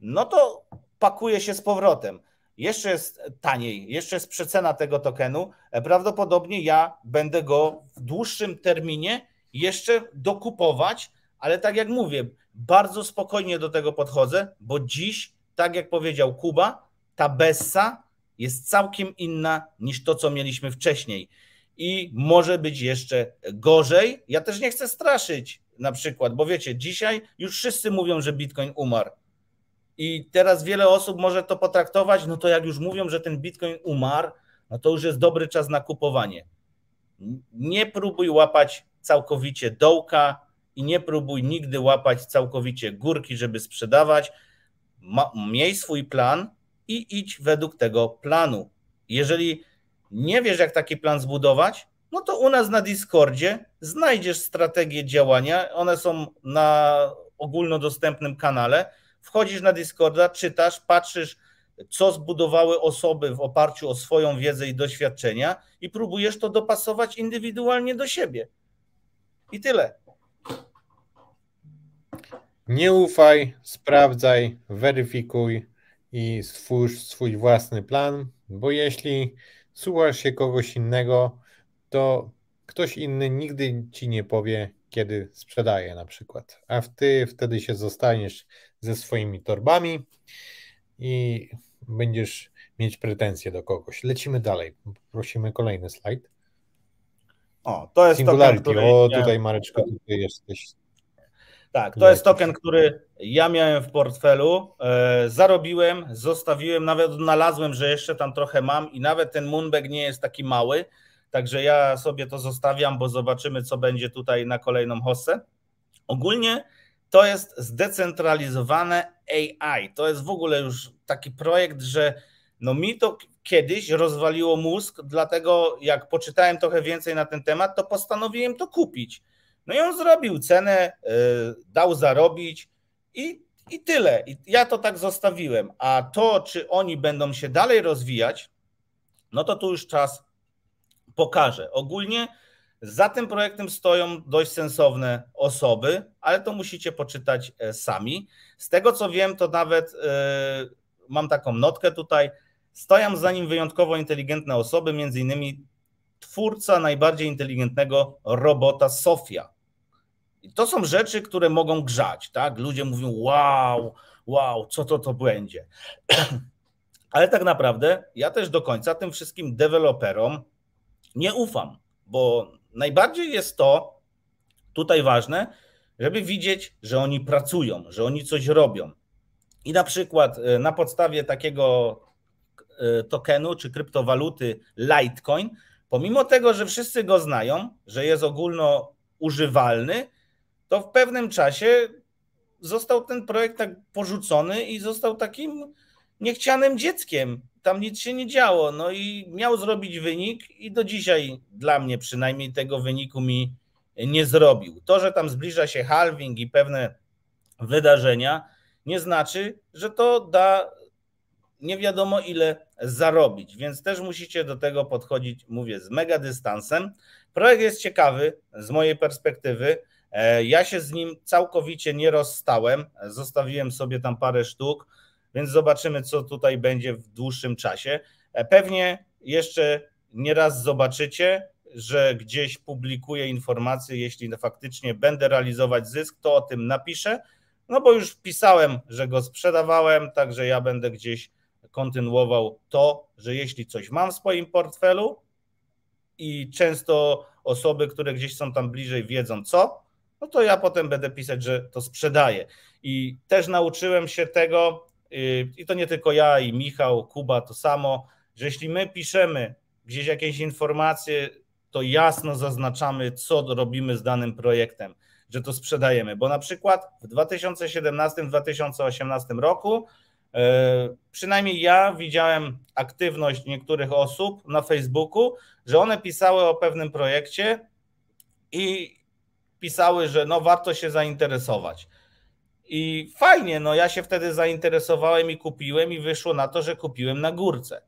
no to pakuje się z powrotem. Jeszcze jest taniej, jeszcze jest przecena tego tokenu. E, prawdopodobnie ja będę go w dłuższym terminie jeszcze dokupować, ale tak jak mówię, bardzo spokojnie do tego podchodzę, bo dziś tak jak powiedział Kuba, ta Bessa jest całkiem inna niż to, co mieliśmy wcześniej. I może być jeszcze gorzej. Ja też nie chcę straszyć na przykład, bo wiecie, dzisiaj już wszyscy mówią, że Bitcoin umarł. I teraz wiele osób może to potraktować, no to jak już mówią, że ten Bitcoin umarł, no to już jest dobry czas na kupowanie. Nie próbuj łapać całkowicie dołka i nie próbuj nigdy łapać całkowicie górki, żeby sprzedawać. miej swój plan i idź według tego planu. Jeżeli nie wiesz, jak taki plan zbudować, no to u nas na Discordzie znajdziesz strategie działania. One są na ogólnodostępnym kanale. Wchodzisz na Discorda, czytasz, patrzysz, co zbudowały osoby w oparciu o swoją wiedzę i doświadczenia i próbujesz to dopasować indywidualnie do siebie. I tyle. Nie ufaj, sprawdzaj, weryfikuj i stwórz swój własny plan, bo jeśli słuchasz się kogoś innego, to ktoś inny nigdy ci nie powie, kiedy sprzedaje na przykład, a ty wtedy się zostaniesz ze swoimi torbami i będziesz mieć pretensje do kogoś. Lecimy dalej. Prosimy kolejny slajd. O, to jest Singularity. Token, o, tutaj Mareczko, tutaj jesteś. Tak, to jest token, który ja miałem w portfelu, e, zarobiłem, zostawiłem, nawet znalazłem, że jeszcze tam trochę mam i nawet ten Moonbag nie jest taki mały, także ja sobie to zostawiam, bo zobaczymy, co będzie tutaj na kolejną hossę. Ogólnie to jest zdecentralizowane AI. To jest w ogóle już taki projekt, że no mi to kiedyś rozwaliło mózg, dlatego jak poczytałem trochę więcej na ten temat, to postanowiłem to kupić. No i on zrobił cenę, y, dał zarobić i, i tyle. I ja to tak zostawiłem. A to, czy oni będą się dalej rozwijać, no to tu już czas pokaże. Ogólnie za tym projektem stoją dość sensowne osoby, ale to musicie poczytać e, sami. Z tego co wiem, to nawet e, mam taką notkę tutaj. Stoją za nim wyjątkowo inteligentne osoby, innymi twórca najbardziej inteligentnego robota Sofia. I to są rzeczy, które mogą grzać, tak? Ludzie mówią, wow, wow, co to to będzie. Ale tak naprawdę ja też do końca tym wszystkim deweloperom nie ufam, bo najbardziej jest to tutaj ważne, żeby widzieć, że oni pracują, że oni coś robią. I na przykład e, na podstawie takiego tokenu czy kryptowaluty Litecoin, pomimo tego, że wszyscy go znają, że jest ogólno używalny, to w pewnym czasie został ten projekt tak porzucony i został takim niechcianym dzieckiem tam nic się nie działo. No i miał zrobić wynik, i do dzisiaj, dla mnie przynajmniej, tego wyniku mi nie zrobił. To, że tam zbliża się halving i pewne wydarzenia, nie znaczy, że to da nie wiadomo ile zarobić, więc też musicie do tego podchodzić, mówię, z mega dystansem. Projekt jest ciekawy z mojej perspektywy. E, ja się z nim całkowicie nie rozstałem, zostawiłem sobie tam parę sztuk więc zobaczymy, co tutaj będzie w dłuższym czasie. E, pewnie jeszcze nieraz zobaczycie, że gdzieś publikuję informacje, jeśli faktycznie będę realizować zysk, to o tym napiszę, no bo już pisałem, że go sprzedawałem, także ja będę gdzieś kontynuował to, że jeśli coś mam w swoim portfelu i często osoby, które gdzieś są tam bliżej wiedzą co, no to ja potem będę pisać, że to sprzedaję. I też nauczyłem się tego, i to nie tylko ja i Michał, Kuba to samo, że jeśli my piszemy gdzieś jakieś informacje, to jasno zaznaczamy, co robimy z danym projektem, że to sprzedajemy. Bo na przykład w 2017-2018 roku, przynajmniej ja widziałem aktywność niektórych osób na Facebooku, że one pisały o pewnym projekcie i pisały, że no warto się zainteresować. I fajnie, no ja się wtedy zainteresowałem i kupiłem i wyszło na to, że kupiłem na górce.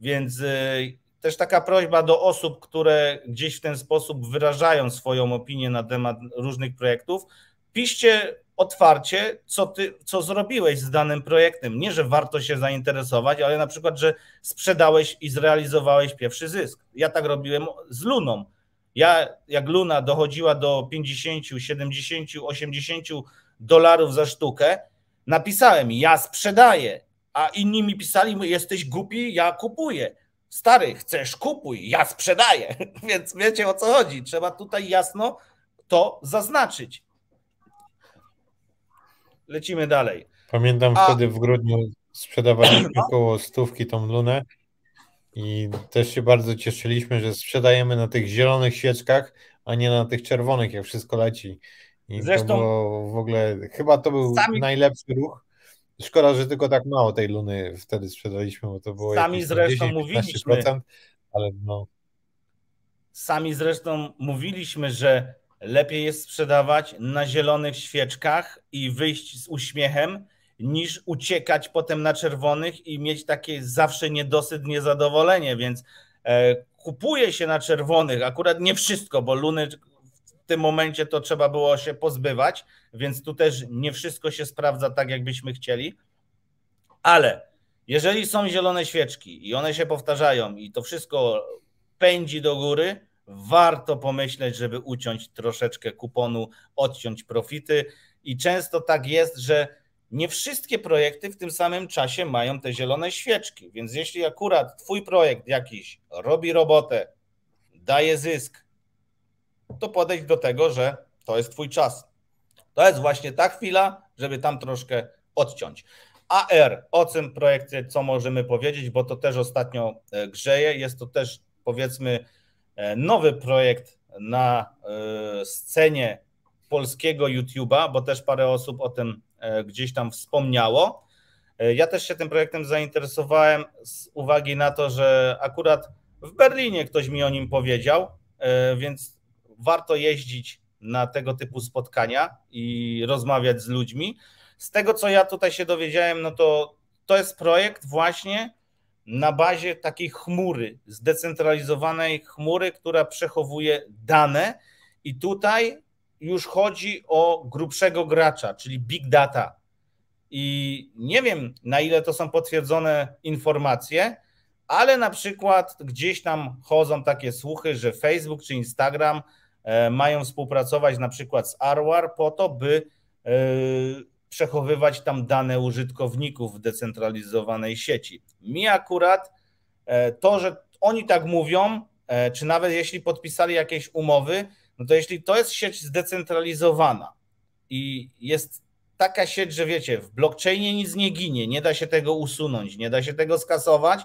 Więc y, też taka prośba do osób, które gdzieś w ten sposób wyrażają swoją opinię na temat różnych projektów, piszcie otwarcie, co ty, co zrobiłeś z danym projektem. Nie, że warto się zainteresować, ale na przykład, że sprzedałeś i zrealizowałeś pierwszy zysk. Ja tak robiłem z Luną. Ja, jak Luna dochodziła do 50, 70, 80 dolarów za sztukę, napisałem, ja sprzedaję, a inni mi pisali, jesteś głupi, ja kupuję. Stary, chcesz kupuj, ja sprzedaję. Więc wiecie o co chodzi. Trzeba tutaj jasno to zaznaczyć. Lecimy dalej. Pamiętam a... wtedy w grudniu sprzedawaliśmy około stówki tą lunę i też się bardzo cieszyliśmy, że sprzedajemy na tych zielonych świeczkach, a nie na tych czerwonych, jak wszystko leci. I Zresztą to było w ogóle, chyba to był sami... najlepszy ruch. Szkoda, że tylko tak mało tej luny wtedy sprzedaliśmy, bo to było Sami zresztą 10, mówiliśmy, ale no. Sami zresztą mówiliśmy, że lepiej jest sprzedawać na zielonych świeczkach i wyjść z uśmiechem, niż uciekać potem na czerwonych i mieć takie zawsze niedosyt, niezadowolenie, więc e, kupuje się na czerwonych, akurat nie wszystko, bo luny w tym momencie to trzeba było się pozbywać, więc tu też nie wszystko się sprawdza tak, jakbyśmy chcieli, ale jeżeli są zielone świeczki i one się powtarzają i to wszystko pędzi do góry, warto pomyśleć, żeby uciąć troszeczkę kuponu, odciąć profity i często tak jest, że nie wszystkie projekty w tym samym czasie mają te zielone świeczki, więc jeśli akurat twój projekt jakiś robi robotę, daje zysk, to podejdź do tego, że to jest twój czas. To jest właśnie ta chwila, żeby tam troszkę odciąć. AR, o tym projekcie co możemy powiedzieć, bo to też ostatnio e, grzeje. Jest to też powiedzmy nowy projekt na e, scenie polskiego YouTube'a, bo też parę osób o tym gdzieś tam wspomniało. Ja też się tym projektem zainteresowałem z uwagi na to, że akurat w Berlinie ktoś mi o nim powiedział, więc warto jeździć na tego typu spotkania i rozmawiać z ludźmi. Z tego, co ja tutaj się dowiedziałem, no to to jest projekt właśnie na bazie takiej chmury, zdecentralizowanej chmury, która przechowuje dane i tutaj już chodzi o grubszego gracza, czyli big data. I nie wiem, na ile to są potwierdzone informacje, ale na przykład gdzieś tam chodzą takie słuchy, że Facebook czy Instagram e, mają współpracować na przykład z Arwar po to, by e, przechowywać tam dane użytkowników w decentralizowanej sieci. Mi akurat e, to, że oni tak mówią, e, czy nawet jeśli podpisali jakieś umowy, no to jeśli to jest sieć zdecentralizowana i jest taka sieć, że wiecie, w blockchainie nic nie ginie, nie da się tego usunąć, nie da się tego skasować,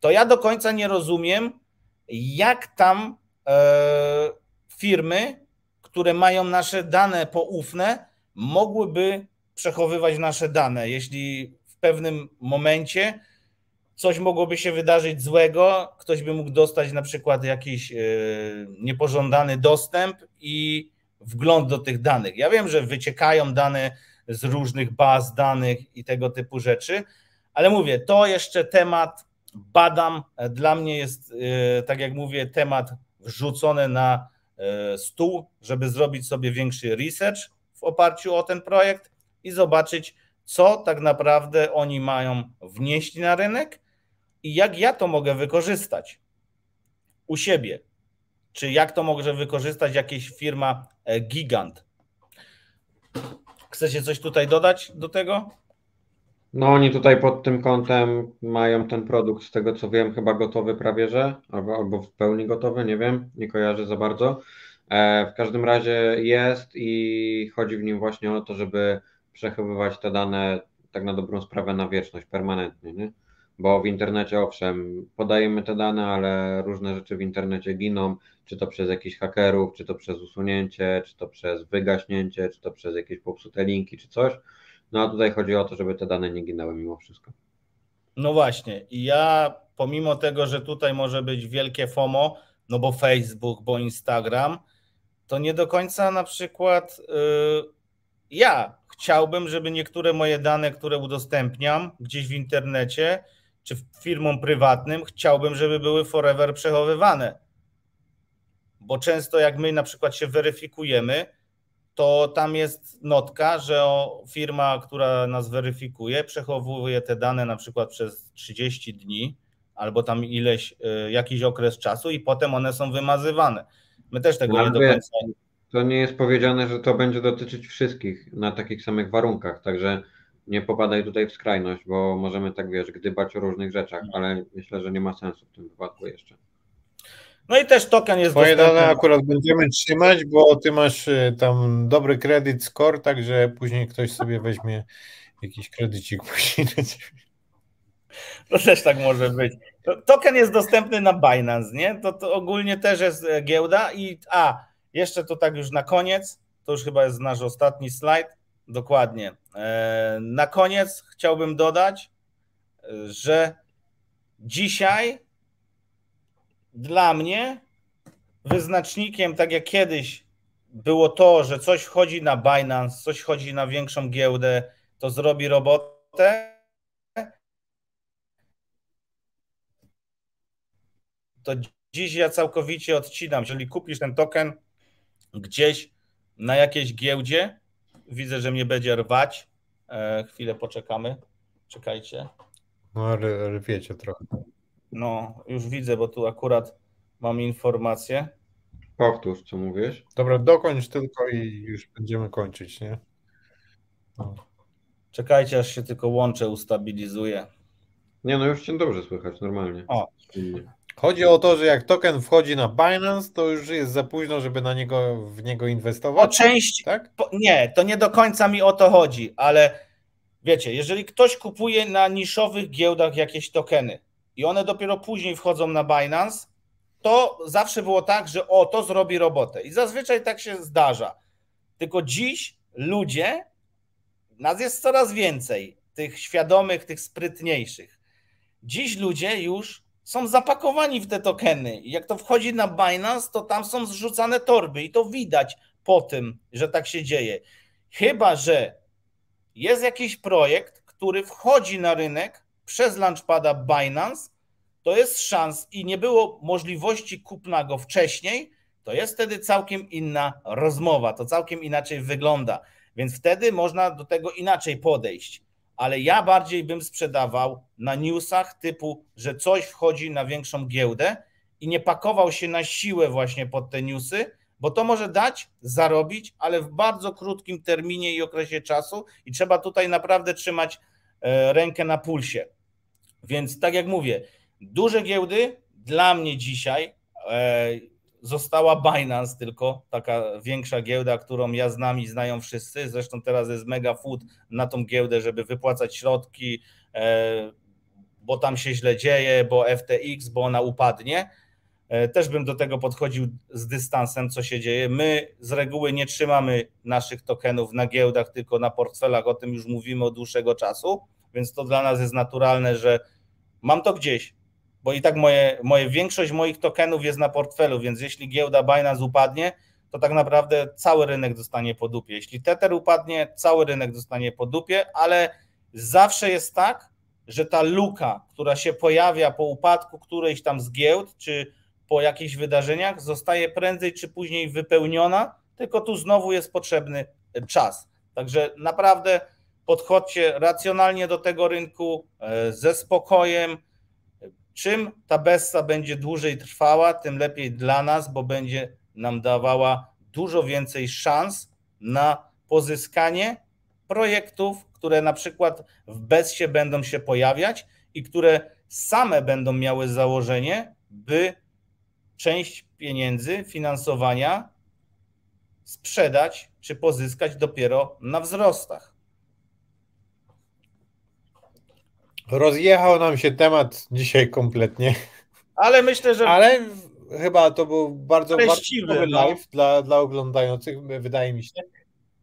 to ja do końca nie rozumiem, jak tam e, firmy, które mają nasze dane poufne, mogłyby przechowywać nasze dane. Jeśli w pewnym momencie coś mogłoby się wydarzyć złego, ktoś by mógł dostać na przykład jakiś e, niepożądany dostęp i wgląd do tych danych. Ja wiem, że wyciekają dane z różnych baz danych i tego typu rzeczy, ale mówię, to jeszcze temat badam. Dla mnie jest, e, tak jak mówię, temat wrzucony na e, stół, żeby zrobić sobie większy research w oparciu o ten projekt i zobaczyć, co tak naprawdę oni mają wnieść na rynek i jak ja to mogę wykorzystać u siebie. Czy jak to może wykorzystać jakaś firma e, gigant. Chcecie coś tutaj dodać do tego? No oni tutaj pod tym kątem mają ten produkt, z tego co wiem, chyba gotowy prawie, że albo, albo w pełni gotowy, nie wiem, nie kojarzę za bardzo. E, w każdym razie jest i chodzi w nim właśnie o to, żeby przechowywać te dane tak na dobrą sprawę na wieczność, permanentnie, nie? Bo w internecie owszem, podajemy te dane, ale różne rzeczy w internecie giną, czy to przez jakichś hakerów, czy to przez usunięcie, czy to przez wygaśnięcie, czy to przez jakieś popsute linki, czy coś. No a tutaj chodzi o to, żeby te dane nie ginęły mimo wszystko. No właśnie. I ja pomimo tego, że tutaj może być wielkie FOMO, no bo Facebook, bo Instagram, to nie do końca na przykład yy, ja chciałbym, żeby niektóre moje dane, które udostępniam gdzieś w internecie czy firmom prywatnym, chciałbym, żeby były forever przechowywane. Bo często jak my na przykład się weryfikujemy, to tam jest notka, że firma, która nas weryfikuje, przechowuje te dane na przykład przez 30 dni albo tam ileś, y, jakiś okres czasu i potem one są wymazywane. My też tego nie do końca to nie jest powiedziane, że to będzie dotyczyć wszystkich na takich samych warunkach. Także nie popadaj tutaj w skrajność, bo możemy tak, wiesz, gdybać o różnych rzeczach, ale myślę, że nie ma sensu w tym wypadku jeszcze. No i też token jest Twoje dostępny. dane akurat będziemy trzymać, bo ty masz y, tam dobry kredyt, score, także później ktoś sobie weźmie jakiś kredycik później na ciebie. To też tak może być. To- Token jest dostępny na Binance, nie? To, to ogólnie też jest e, giełda i a, jeszcze to tak już na koniec, to już chyba jest nasz ostatni slajd, dokładnie. E, Na koniec chciałbym dodać, e, że dzisiaj dla mnie wyznacznikiem, tak jak kiedyś było to, że coś wchodzi na Binance, coś wchodzi na większą giełdę, to zrobi robotę, to dziś ja całkowicie odcinam. Jeżeli kupisz ten token gdzieś na jakiejś giełdzie, widzę, że mnie będzie rwać. E, chwilę poczekamy. Czekajcie. No, ry- rwiecie trochę. No, już widzę, bo tu akurat mam informację. Powtórz, co mówisz. Dobra, dokończ tylko i już będziemy kończyć, nie? No. Czekajcie, aż się tylko łącze ustabilizuje. Nie, no już cię dobrze słychać, normalnie. O. Chodzi o to, że jak token wchodzi na Binance, to już jest za późno, żeby na niego, w niego inwestować. część, Tak? Po- Nie, to nie do końca mi o to chodzi, ale wiecie, jeżeli ktoś kupuje na niszowych giełdach jakieś tokeny i one dopiero później wchodzą na Binance, to zawsze było tak, że o, to zrobi robotę. I zazwyczaj tak się zdarza. Tylko dziś ludzie, nas jest coraz więcej, tych świadomych, tych sprytniejszych. Dziś ludzie już są zapakowani w te tokeny. Jak to wchodzi na Binance, to tam są zrzucane torby i to widać po tym, że tak się dzieje. Chyba, że jest jakiś projekt, który wchodzi na rynek przez launchpada Binance, to jest szans i nie było możliwości kupna go wcześniej, to jest wtedy całkiem inna rozmowa, to całkiem inaczej wygląda. Więc wtedy można do tego inaczej podejść. Ale ja bardziej bym sprzedawał na newsach typu, że coś wchodzi na większą giełdę i nie pakował się na siłę właśnie pod te newsy, bo to może dać, zarobić, ale w bardzo krótkim terminie i okresie czasu i trzeba tutaj naprawdę trzymać e, rękę na pulsie. Więc tak jak mówię, duże giełdy dla mnie dzisiaj e, została Binance tylko, taka większa giełda, którą ja znam i znają wszyscy. Zresztą teraz jest mega food na tą giełdę, żeby wypłacać środki, e, bo tam się źle dzieje, bo FTX, bo ona upadnie. E, Też bym do tego podchodził z dystansem, co się dzieje. My z reguły nie trzymamy naszych tokenów na giełdach, tylko na portfelach. O tym już mówimy od dłuższego czasu, więc to dla nas jest naturalne, że mam to gdzieś, bo i tak moje, moje większość moich tokenów jest na portfelu, więc jeśli giełda Binance upadnie, to tak naprawdę cały rynek dostanie po dupie. Jeśli Tether upadnie, cały rynek dostanie po dupie, ale zawsze jest tak, że ta luka, która się pojawia po upadku którejś tam z giełd, czy po jakichś wydarzeniach, zostaje prędzej czy później wypełniona, tylko tu znowu jest potrzebny czas. Także naprawdę podchodźcie racjonalnie do tego rynku, e, ze spokojem. Czym ta bessa będzie dłużej trwała, tym lepiej dla nas, bo będzie nam dawała dużo więcej szans na pozyskanie projektów, które na przykład w Bessie będą się pojawiać i które same będą miały założenie, by część pieniędzy, finansowania sprzedać czy pozyskać dopiero na wzrostach. Rozjechał nam się temat dzisiaj kompletnie, Ale myślę, że ale chyba to był bardzo wartościowy no. live dla, dla oglądających, wydaje mi się.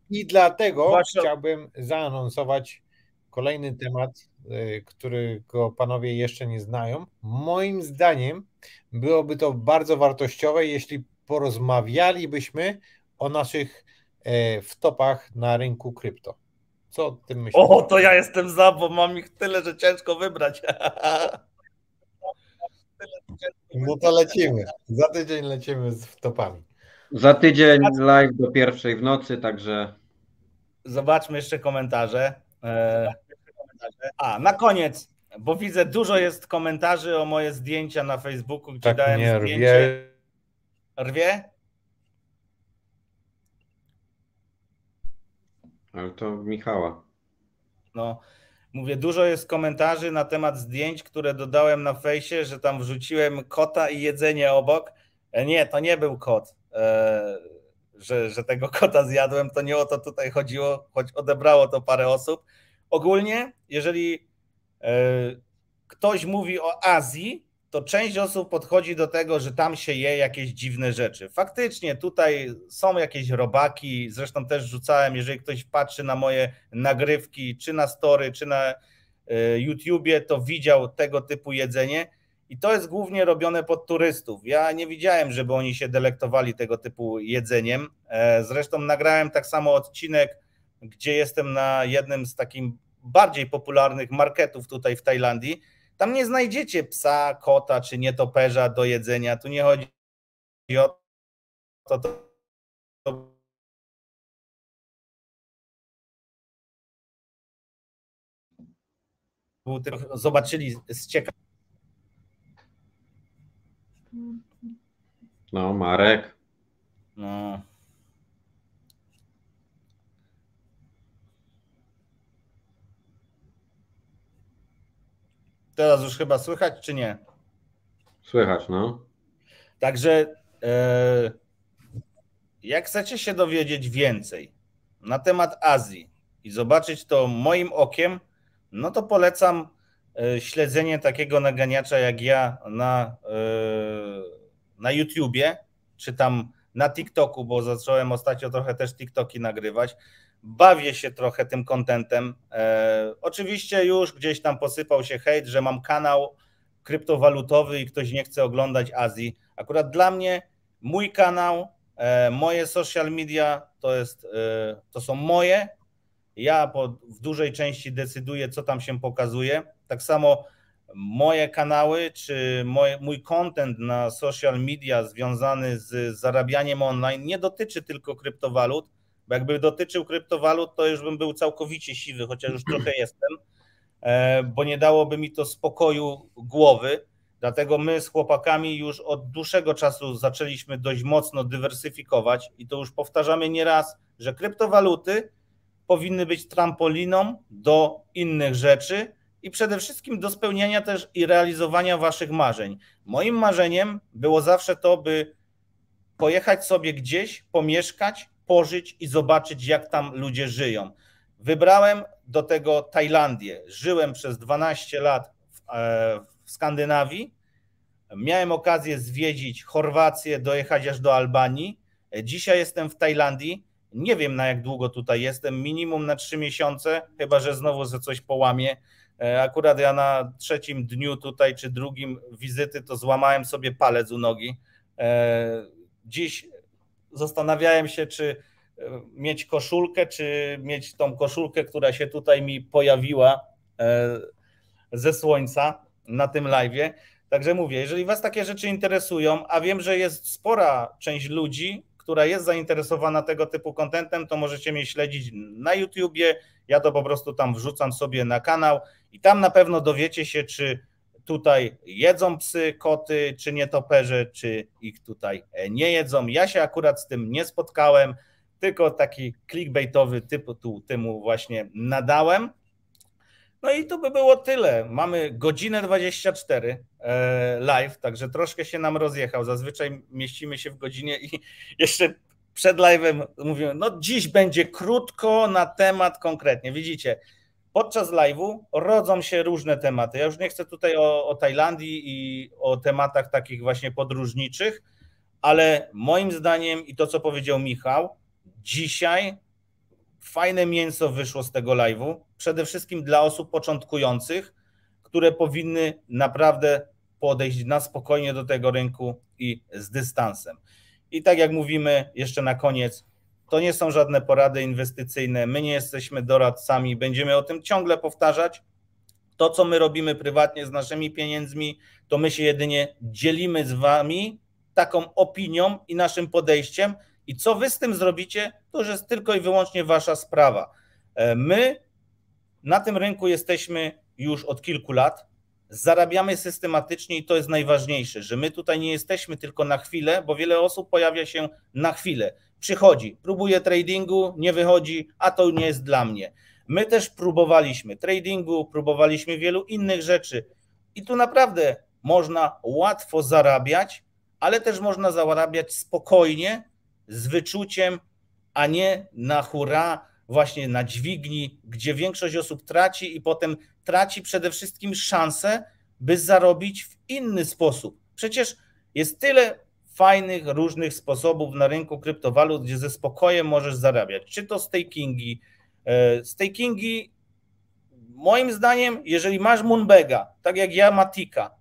I dlatego Zwłaszcza- chciałbym zaanonsować kolejny temat, y, którego panowie jeszcze nie znają. Moim zdaniem byłoby to bardzo wartościowe, jeśli porozmawialibyśmy o naszych e, wtopach na rynku krypto. Co o tym myślisz? o, to ja jestem za, bo mam ich tyle, że ciężko wybrać. No to lecimy. Za tydzień lecimy z wtopami. Za tydzień live do pierwszej w nocy, także Zobaczmy jeszcze komentarze. E, A, na koniec, bo widzę, dużo jest komentarzy o moje zdjęcia na Facebooku, gdzie Tak dałem mnie zdjęcie. rwie. Rwie? Ale to Michała. No, mówię, dużo jest komentarzy na temat zdjęć, które dodałem na fejsie, że tam wrzuciłem kota i jedzenie obok. E, nie, to nie był kot. E, że, że tego kota zjadłem, to nie o to tutaj chodziło, choć odebrało to parę osób. Ogólnie, jeżeli e, ktoś mówi o Azji, to część osób podchodzi do tego, że tam się je jakieś dziwne rzeczy. Faktycznie tutaj są jakieś robaki, zresztą też rzucałem, jeżeli ktoś patrzy na moje nagrywki, czy na story, czy na e, YouTubie, to widział tego typu jedzenie. I to jest głównie robione pod turystów. Ja nie widziałem, żeby oni się delektowali tego typu jedzeniem. E, zresztą nagrałem tak samo odcinek, gdzie jestem na jednym z takich bardziej popularnych marketów tutaj w Tajlandii tam nie znajdziecie psa, kota czy nietoperza do jedzenia. Tu nie chodzi o to, to, to zobaczyli z ciekawości. No, Marek. No. Teraz już chyba słychać, czy nie? Słychać, no. Także e, jak chcecie się dowiedzieć więcej na temat Azji i zobaczyć to moim okiem, no to polecam e, śledzenie takiego naganiacza jak ja na, e, na YouTubie, czy tam na TikToku, bo zacząłem ostatnio trochę też TikToki nagrywać bawię się trochę tym kontentem. E, oczywiście już gdzieś tam posypał się hejt, że mam kanał kryptowalutowy i ktoś nie chce oglądać Azji. Akurat dla mnie mój kanał, e, moje social media to, jest, e, to są moje. Ja w dużej części decyduję, co tam się pokazuje. Tak samo moje kanały, czy moje, mój content na social media związany z zarabianiem online nie dotyczy tylko kryptowalut, bo jakby dotyczył kryptowalut, to już bym był całkowicie siwy, chociaż już trochę jestem, e, bo nie dałoby mi to spokoju głowy. Dlatego my z chłopakami już od dłuższego czasu zaczęliśmy dość mocno dywersyfikować i to już powtarzamy nieraz, że kryptowaluty powinny być trampoliną do innych rzeczy i przede wszystkim do spełniania też i realizowania waszych marzeń. Moim marzeniem było zawsze to, by pojechać sobie gdzieś, pomieszkać, pożyć i zobaczyć, jak tam ludzie żyją. Wybrałem do tego Tajlandię. Żyłem przez 12 lat w, e, w Skandynawii. Miałem okazję zwiedzić Chorwację, dojechać aż do Albanii. Dzisiaj jestem w Tajlandii. Nie wiem na jak długo tutaj jestem, minimum na 3 miesiące, chyba że znowu ze coś połamie. Akurat ja na trzecim dniu tutaj czy drugim wizyty to złamałem sobie palec u nogi. E, dziś zastanawiałem się, czy e, mieć koszulkę, czy mieć tą koszulkę, która się tutaj mi pojawiła e, ze słońca na tym live. Także mówię, jeżeli Was takie rzeczy interesują, a wiem, że jest spora część ludzi, która jest zainteresowana tego typu kontentem, to możecie mnie śledzić na YouTubie. Ja to po prostu tam wrzucam sobie na kanał i tam na pewno dowiecie się, czy tutaj jedzą psy, koty, czy nietoperze, czy ich tutaj nie jedzą. Ja się akurat z tym nie spotkałem, tylko taki clickbaitowy typu tu, temu właśnie nadałem. No i to by było tyle. Mamy godzinę 24 e, live, także troszkę się nam rozjechał. Zazwyczaj mieścimy się w godzinie i jeszcze przed live'em mówimy, no dziś będzie krótko na temat konkretnie. Widzicie, podczas live'u rodzą się różne tematy. Ja już nie chcę tutaj o, o Tajlandii i o tematach takich właśnie podróżniczych, ale moim zdaniem i to, co powiedział Michał, dzisiaj fajne mięso wyszło z tego live'u. Przede wszystkim dla osób początkujących, które powinny naprawdę podejść na spokojnie do tego rynku i z dystansem. I tak jak mówimy jeszcze na koniec, to nie są żadne porady inwestycyjne. My nie jesteśmy doradcami, będziemy o tym ciągle powtarzać. To, co my robimy prywatnie z naszymi pieniędzmi, to my się jedynie dzielimy z Wami taką opinią i naszym podejściem. I co Wy z tym zrobicie, to już jest tylko i wyłącznie Wasza sprawa. E, my na tym rynku jesteśmy już od kilku lat. Zarabiamy systematycznie i to jest najważniejsze, że my tutaj nie jesteśmy tylko na chwilę, bo wiele osób pojawia się na chwilę przychodzi, próbuje tradingu, nie wychodzi, a to nie jest dla mnie. My też próbowaliśmy tradingu, próbowaliśmy wielu innych rzeczy i tu naprawdę można łatwo zarabiać, ale też można zarabiać spokojnie, z wyczuciem, a nie na hura, właśnie na dźwigni, gdzie większość osób traci i potem traci przede wszystkim szansę, by zarobić w inny sposób. Przecież jest tyle fajnych, różnych sposobów na rynku kryptowalut, gdzie ze spokojem możesz zarabiać. Czy to stakingi. E, stakingi, moim zdaniem, jeżeli masz Moonbega, tak jak ja Matika,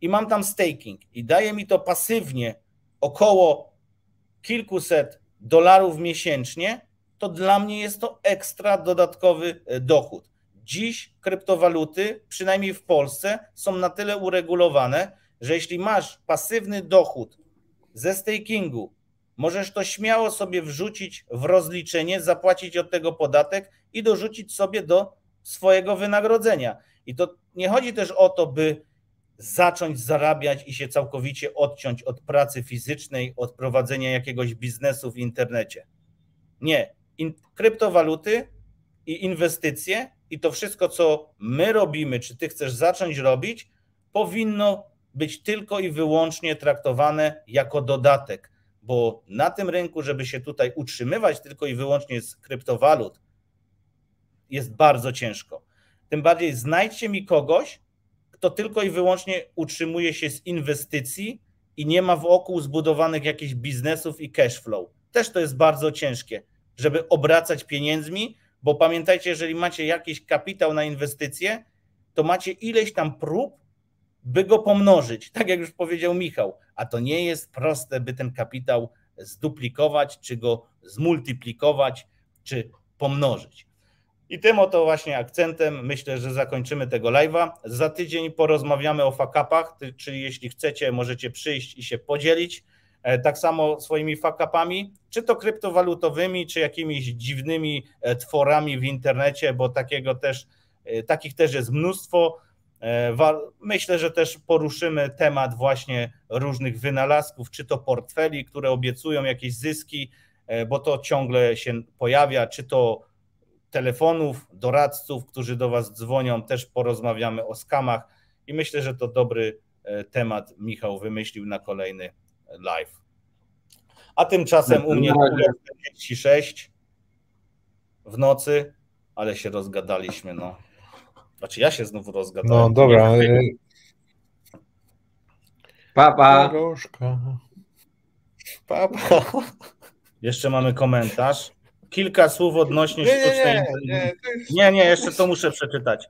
i mam tam staking i daje mi to pasywnie około kilkuset dolarów miesięcznie, to dla mnie jest to ekstra dodatkowy e, dochód. Dziś kryptowaluty, przynajmniej w Polsce, są na tyle uregulowane, że jeśli masz pasywny dochód ze stakingu, możesz to śmiało sobie wrzucić w rozliczenie, zapłacić od tego podatek i dorzucić sobie do swojego wynagrodzenia. I to nie chodzi też o to, by zacząć zarabiać i się całkowicie odciąć od pracy fizycznej, od prowadzenia jakiegoś biznesu w internecie. Nie. In, kryptowaluty i inwestycje i to wszystko, co my robimy, czy ty chcesz zacząć robić, powinno być tylko i wyłącznie traktowane jako dodatek, bo na tym rynku, żeby się tutaj utrzymywać tylko i wyłącznie z kryptowalut, jest bardzo ciężko. Tym bardziej znajdźcie mi kogoś, kto tylko i wyłącznie utrzymuje się z inwestycji i nie ma wokół zbudowanych jakichś biznesów i cash flow. Też to jest bardzo ciężkie, żeby obracać pieniędzmi, bo pamiętajcie, jeżeli macie jakiś kapitał na inwestycje, to macie ileś tam prób, by go pomnożyć, tak jak już powiedział Michał, a to nie jest proste, by ten kapitał zduplikować, czy go zmultiplikować, czy pomnożyć. I tym oto właśnie akcentem myślę, że zakończymy tego live'a. Za tydzień porozmawiamy o fakapach, czyli jeśli chcecie, możecie przyjść i się podzielić. E, tak samo swoimi fakapami, czy to kryptowalutowymi, czy jakimiś dziwnymi e, tworami w internecie, bo takiego też, e, takich też jest mnóstwo. Myślę, że też poruszymy temat właśnie różnych wynalazków, czy to portfeli, które obiecują jakieś zyski, bo to ciągle się pojawia, czy to telefonów, doradców, którzy do Was dzwonią, też porozmawiamy o skamach i myślę, że to dobry e, temat Michał wymyślił na kolejny live. A tymczasem u mnie 46 w nocy, ale się rozgadaliśmy, no. Znaczy ja się znowu rozgadałem. No dobra. Papa. Papa. Jeszcze mamy komentarz kilka słów odnośnie nie, sztucznej nie, nie, nie, nie, jeszcze to muszę przeczytać.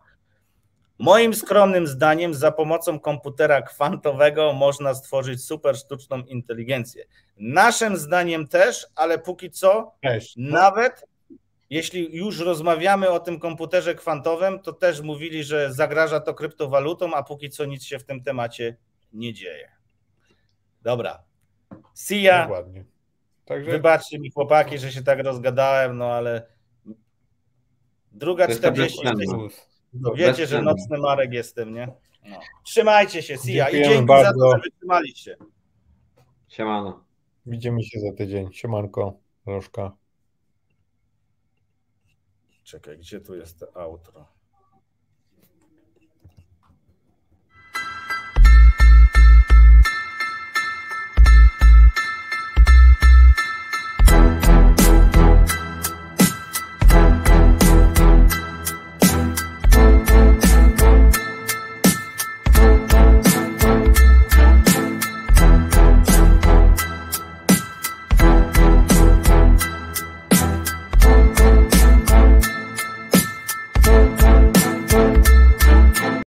Moim skromnym zdaniem za pomocą komputera kwantowego można stworzyć super sztuczną inteligencję. Naszym zdaniem też, ale póki co też. nawet jeśli już rozmawiamy o tym komputerze kwantowym, to też mówili, że zagraża to kryptowalutom, a póki co nic się w tym temacie nie dzieje. Dobra. See ya. Dokładnie. Także... Wybaczcie mi chłopaki, że się tak rozgadałem, no ale druga 40. No, wiecie, że nocny Marek jestem, nie? No. Trzymajcie się, Sia. I dzięki bardzo. za to, że wytrzymaliście. Siemano. Widzimy się za tydzień. Siemanko, Rożka. Czekaj, gdzie tu jest outro?